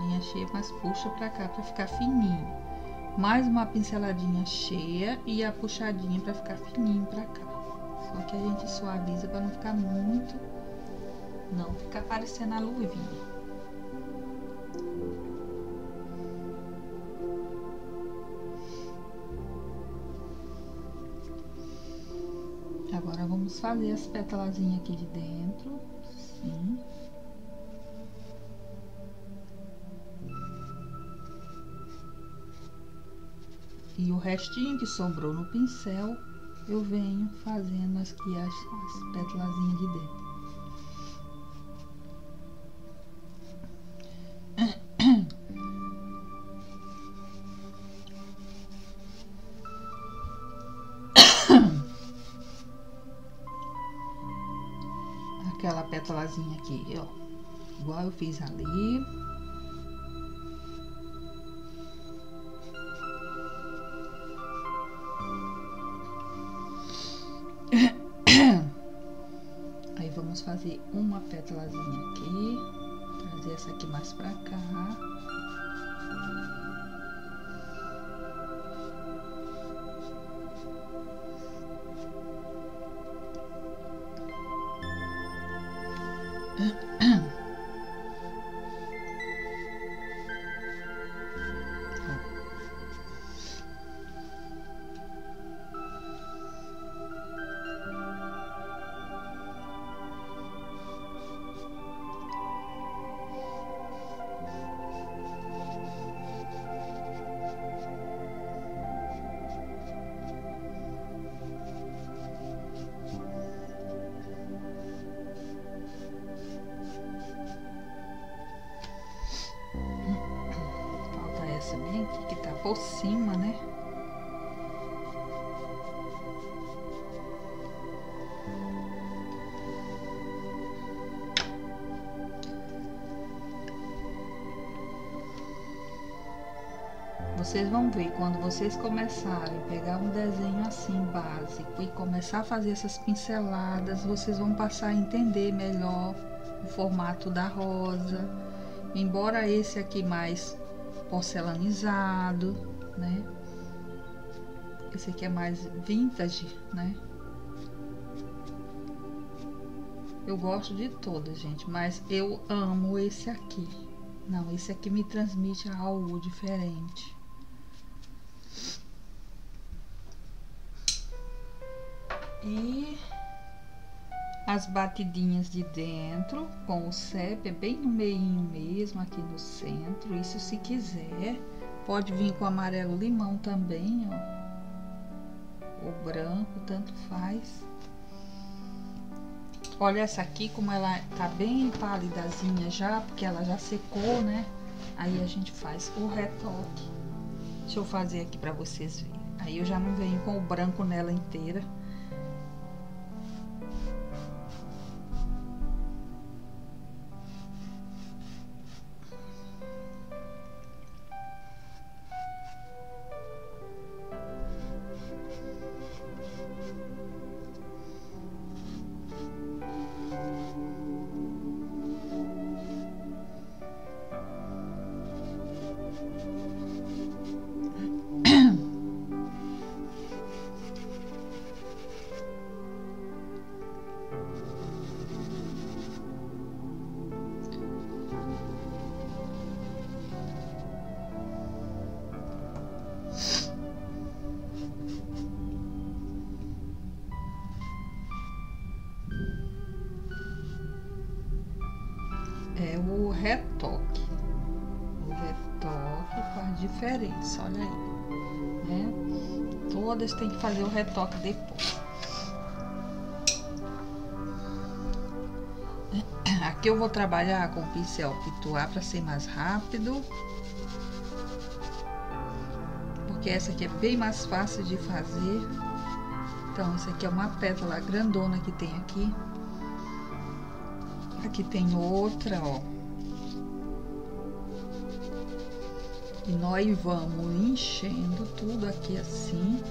Pinceladinha cheia, mas puxa pra cá pra ficar fininho. Mais uma pinceladinha cheia e a puxadinha pra ficar fininho pra cá. Só que a gente suaviza pra não ficar muito, não ficar parecendo a luvinha. Agora vamos fazer as pétalazinhas aqui de dentro restinho que sobrou no pincel, eu venho fazendo aqui as, as pétalazinhas de dentro. Pra cá. Falta Vocês vão ver quando vocês começarem a pegar um desenho assim básico e começar a fazer essas pinceladas, vocês vão passar a entender melhor o formato da rosa. Embora esse aqui mais porcelanizado, né? Esse aqui é mais vintage, né? Eu gosto de todas, gente, mas eu amo esse aqui. Não, esse aqui me transmite algo diferente. As batidinhas de dentro com o sépia bem no meinho mesmo, aqui no centro. Isso se quiser. Pode vir com amarelo limão também, ó. Ou branco, tanto faz. Olha essa aqui como ela tá bem pálidazinha já, porque ela já secou, né? Aí a gente faz o retoque. Deixa eu fazer aqui para vocês verem. Aí eu já não venho com o branco nela inteira. Fazer o retoque depois. Aqui eu vou trabalhar com o pincel pituar para ser mais rápido. Porque essa aqui é bem mais fácil de fazer. Então, essa aqui é uma pétala grandona que tem aqui. Aqui tem outra, ó. E nós vamos enchendo tudo aqui assim.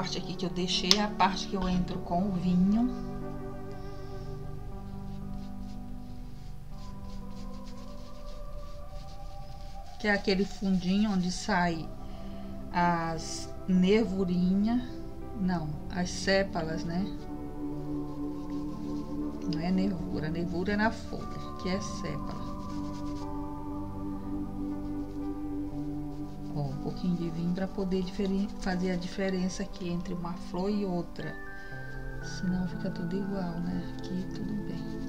Parte aqui que eu deixei é a parte que eu entro com o vinho. Que é aquele fundinho onde sai as nervurinhas. Não, as sépalas, né? Não é nervura, nervura é na folha, que é sépala. Pouquinho de vinho para poder fazer a diferença aqui entre uma flor e outra. Senão fica tudo igual, né? Aqui tudo bem.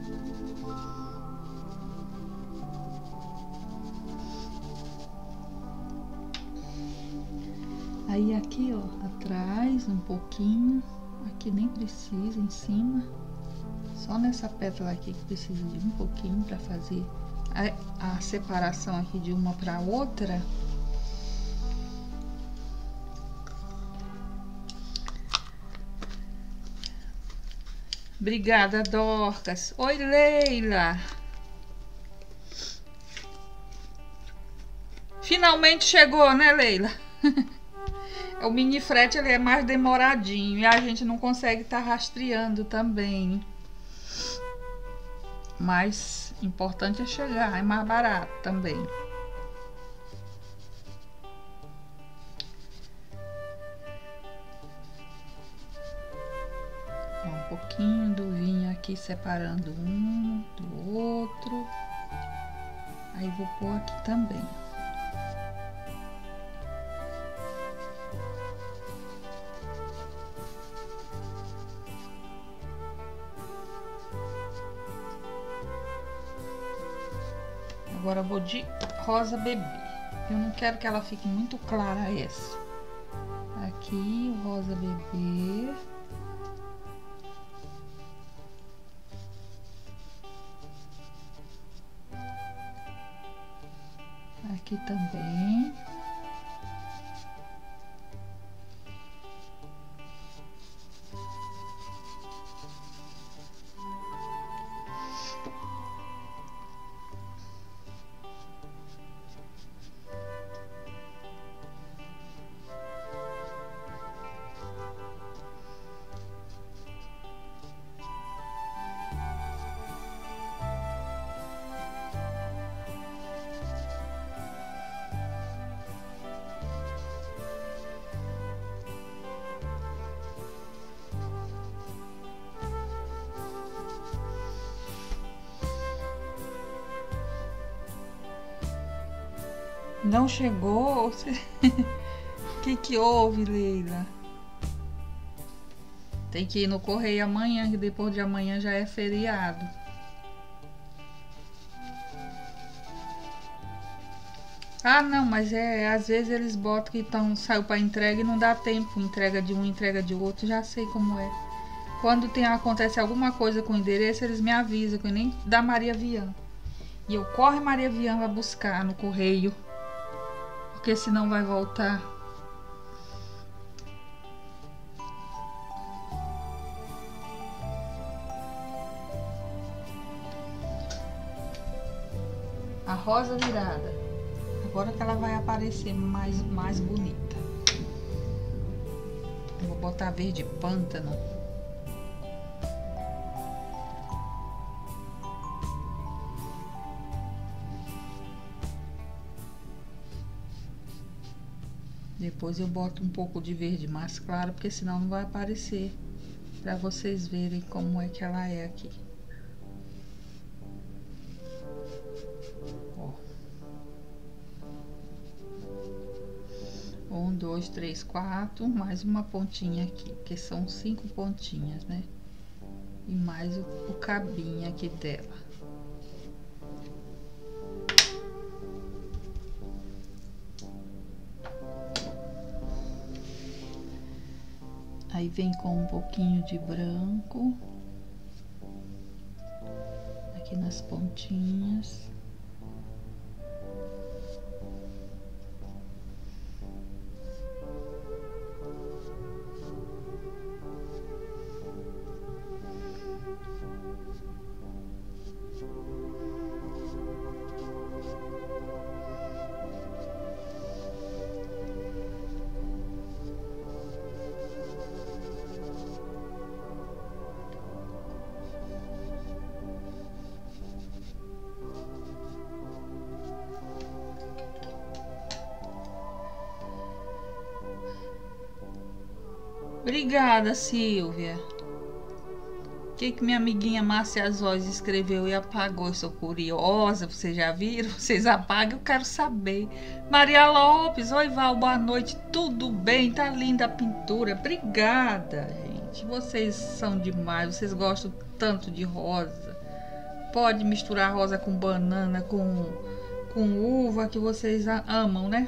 Aí aqui, ó, atrás um pouquinho, aqui nem precisa, em cima. Só nessa pétala aqui que precisa de um pouquinho para fazer a, a separação aqui de uma para outra. Obrigada, Dorcas. Oi, Leila. Finalmente chegou, né, Leila? o mini frete ele é mais demoradinho e a gente não consegue estar tá rastreando também. Mas importante é chegar, é mais barato também. Pouquinho do vinho aqui separando um do outro. Aí vou pôr aqui também. Agora vou de rosa bebê. Eu não quero que ela fique muito clara essa. Aqui rosa bebê. Aqui também. Chegou? O que, que houve, Leila? Tem que ir no correio amanhã, que depois de amanhã já é feriado. Ah, não, mas é, às vezes eles botam que tão, saiu para entrega e não dá tempo, entrega de um, entrega de outro, já sei como é. Quando tem acontece alguma coisa com o endereço, eles me avisam, que nem da Maria Vian. E eu corre Maria Vian vai buscar no correio porque senão vai voltar. A rosa virada. Agora que ela vai aparecer mais, mais bonita. Vou botar verde pântano. Depois eu boto um pouco de verde mais claro, porque senão não vai aparecer. Para vocês verem como é que ela é aqui. Ó. Um, dois, três, quatro, mais uma pontinha aqui, porque são cinco pontinhas, né? E mais o, o cabinho aqui dela. Vem com um pouquinho de branco aqui nas pontinhas. Obrigada, Silvia. O que, que minha amiguinha Márcia Azóis escreveu e apagou? Eu sou curiosa, vocês já viram? Vocês apagam, eu quero saber. Maria Lopes, oi Val, boa noite. Tudo bem? Tá linda a pintura. Obrigada, gente. Vocês são demais, vocês gostam tanto de rosa. Pode misturar rosa com banana, com, com uva, que vocês amam, né?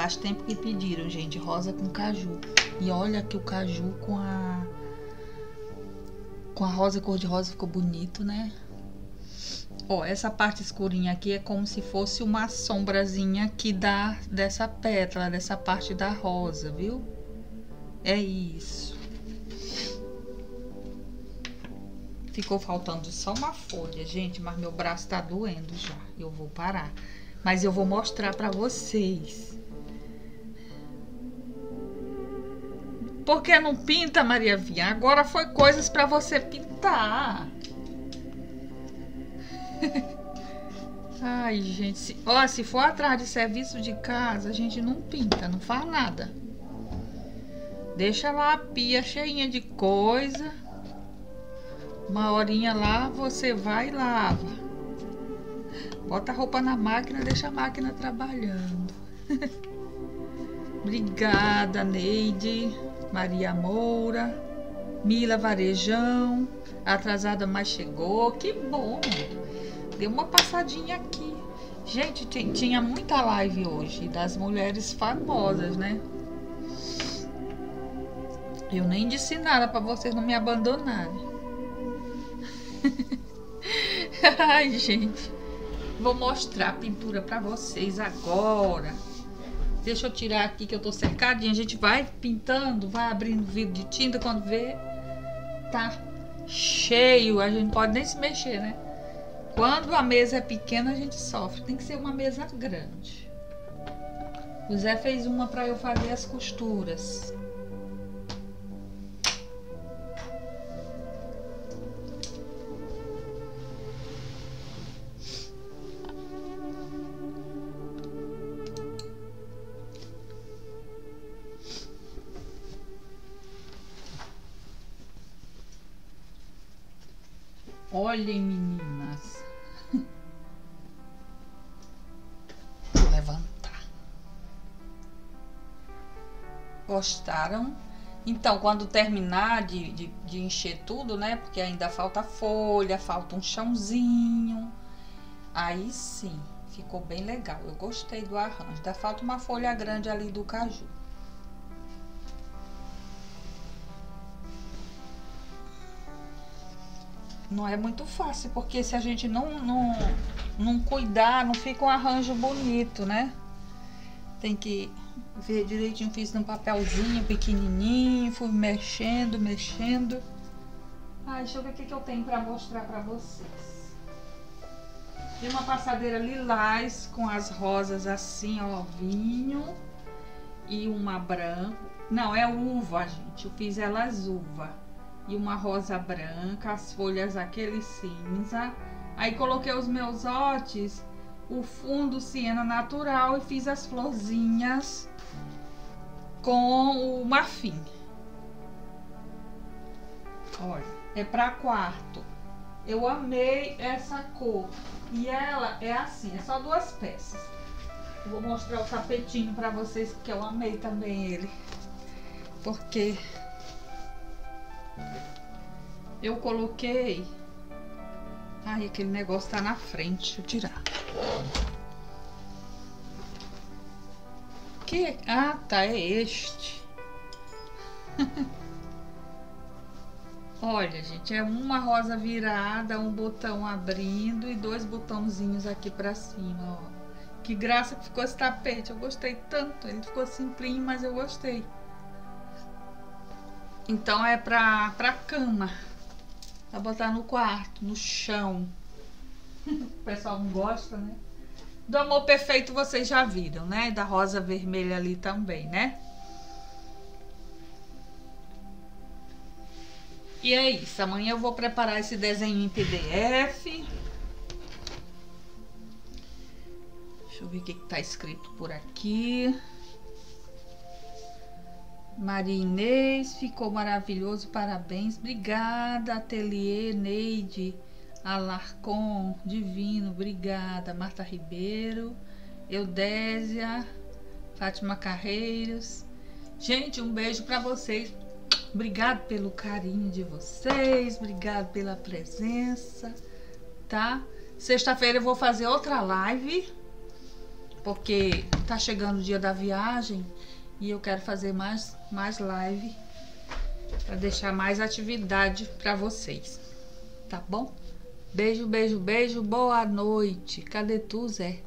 Faz tempo que pediram, gente, rosa com caju. E olha que o caju com a com a rosa cor de rosa ficou bonito, né? Ó, essa parte escurinha aqui é como se fosse uma sombrazinha que dá dessa pétala, dessa parte da rosa, viu? É isso. Ficou faltando só uma folha, gente, mas meu braço tá doendo já. Eu vou parar. Mas eu vou mostrar pra vocês. Por que não pinta, Maria Vinha? Agora foi coisas pra você pintar. Ai, gente, se, ó, se for atrás de serviço de casa, a gente não pinta, não faz nada. Deixa lá a pia cheinha de coisa. Uma horinha lá, você vai e lava. Bota a roupa na máquina, deixa a máquina trabalhando. Obrigada, Neide, Maria Moura, Mila Varejão. Atrasada, mas chegou. Que bom! Deu uma passadinha aqui. Gente, tinha muita live hoje das mulheres famosas, né? Eu nem disse nada para vocês não me abandonarem. Ai, gente. Vou mostrar a pintura para vocês agora. Deixa eu tirar aqui que eu tô cercadinha. A gente vai pintando, vai abrindo vidro de tinta quando vê tá cheio. A gente pode nem se mexer, né? Quando a mesa é pequena, a gente sofre. Tem que ser uma mesa grande. O Zé fez uma para eu fazer as costuras. Olhem, meninas. Vou levantar. Gostaram? Então, quando terminar de, de, de, encher tudo, né? Porque ainda falta folha, falta um chãozinho. Aí sim, ficou bem legal. Eu gostei do arranjo. Ainda falta uma folha grande ali do caju. Não é muito fácil, porque se a gente não, não, não cuidar, não fica um arranjo bonito, né? Tem que ver direitinho, fiz num papelzinho pequenininho, fui mexendo, mexendo. Ah, deixa eu ver o que, que eu tenho para mostrar para vocês. Tem uma passadeira lilás com as rosas assim, ó, vinho. E uma branca. Não, é uva, gente. Eu fiz elas uva e uma rosa branca, as folhas aquele cinza. Aí coloquei os meus ótis, o fundo siena natural e fiz as florzinhas com o marfim. Olha, é para quarto. Eu amei essa cor. E ela é assim, é só duas peças. vou mostrar o tapetinho para vocês, porque eu amei também ele. Porque eu coloquei. Ai, aquele negócio tá na frente. Deixa eu tirar. Que? Ah, tá. É este. Olha, gente, é uma rosa virada, um botão abrindo e dois botãozinhos aqui pra cima, ó. Que graça que ficou esse tapete. Eu gostei tanto. Ele ficou simplinho, mas eu gostei. Então é pra, pra cama. Pra botar no quarto, no chão. o pessoal não gosta, né? Do amor perfeito vocês já viram, né? Da rosa vermelha ali também, né? E é isso. Amanhã eu vou preparar esse desenho em PDF. Deixa eu ver o que, que tá escrito por aqui. Maria Inês, ficou maravilhoso, parabéns. Obrigada, Ateliê, Neide, Alarcon, Divino, obrigada. Marta Ribeiro, Eudésia, Fátima Carreiros. Gente, um beijo para vocês. Obrigado pelo carinho de vocês, obrigado pela presença, tá? Sexta-feira eu vou fazer outra live, porque tá chegando o dia da viagem e eu quero fazer mais, mais live para deixar mais atividade para vocês, tá bom? Beijo, beijo, beijo. Boa noite. Cadê tu, Zé?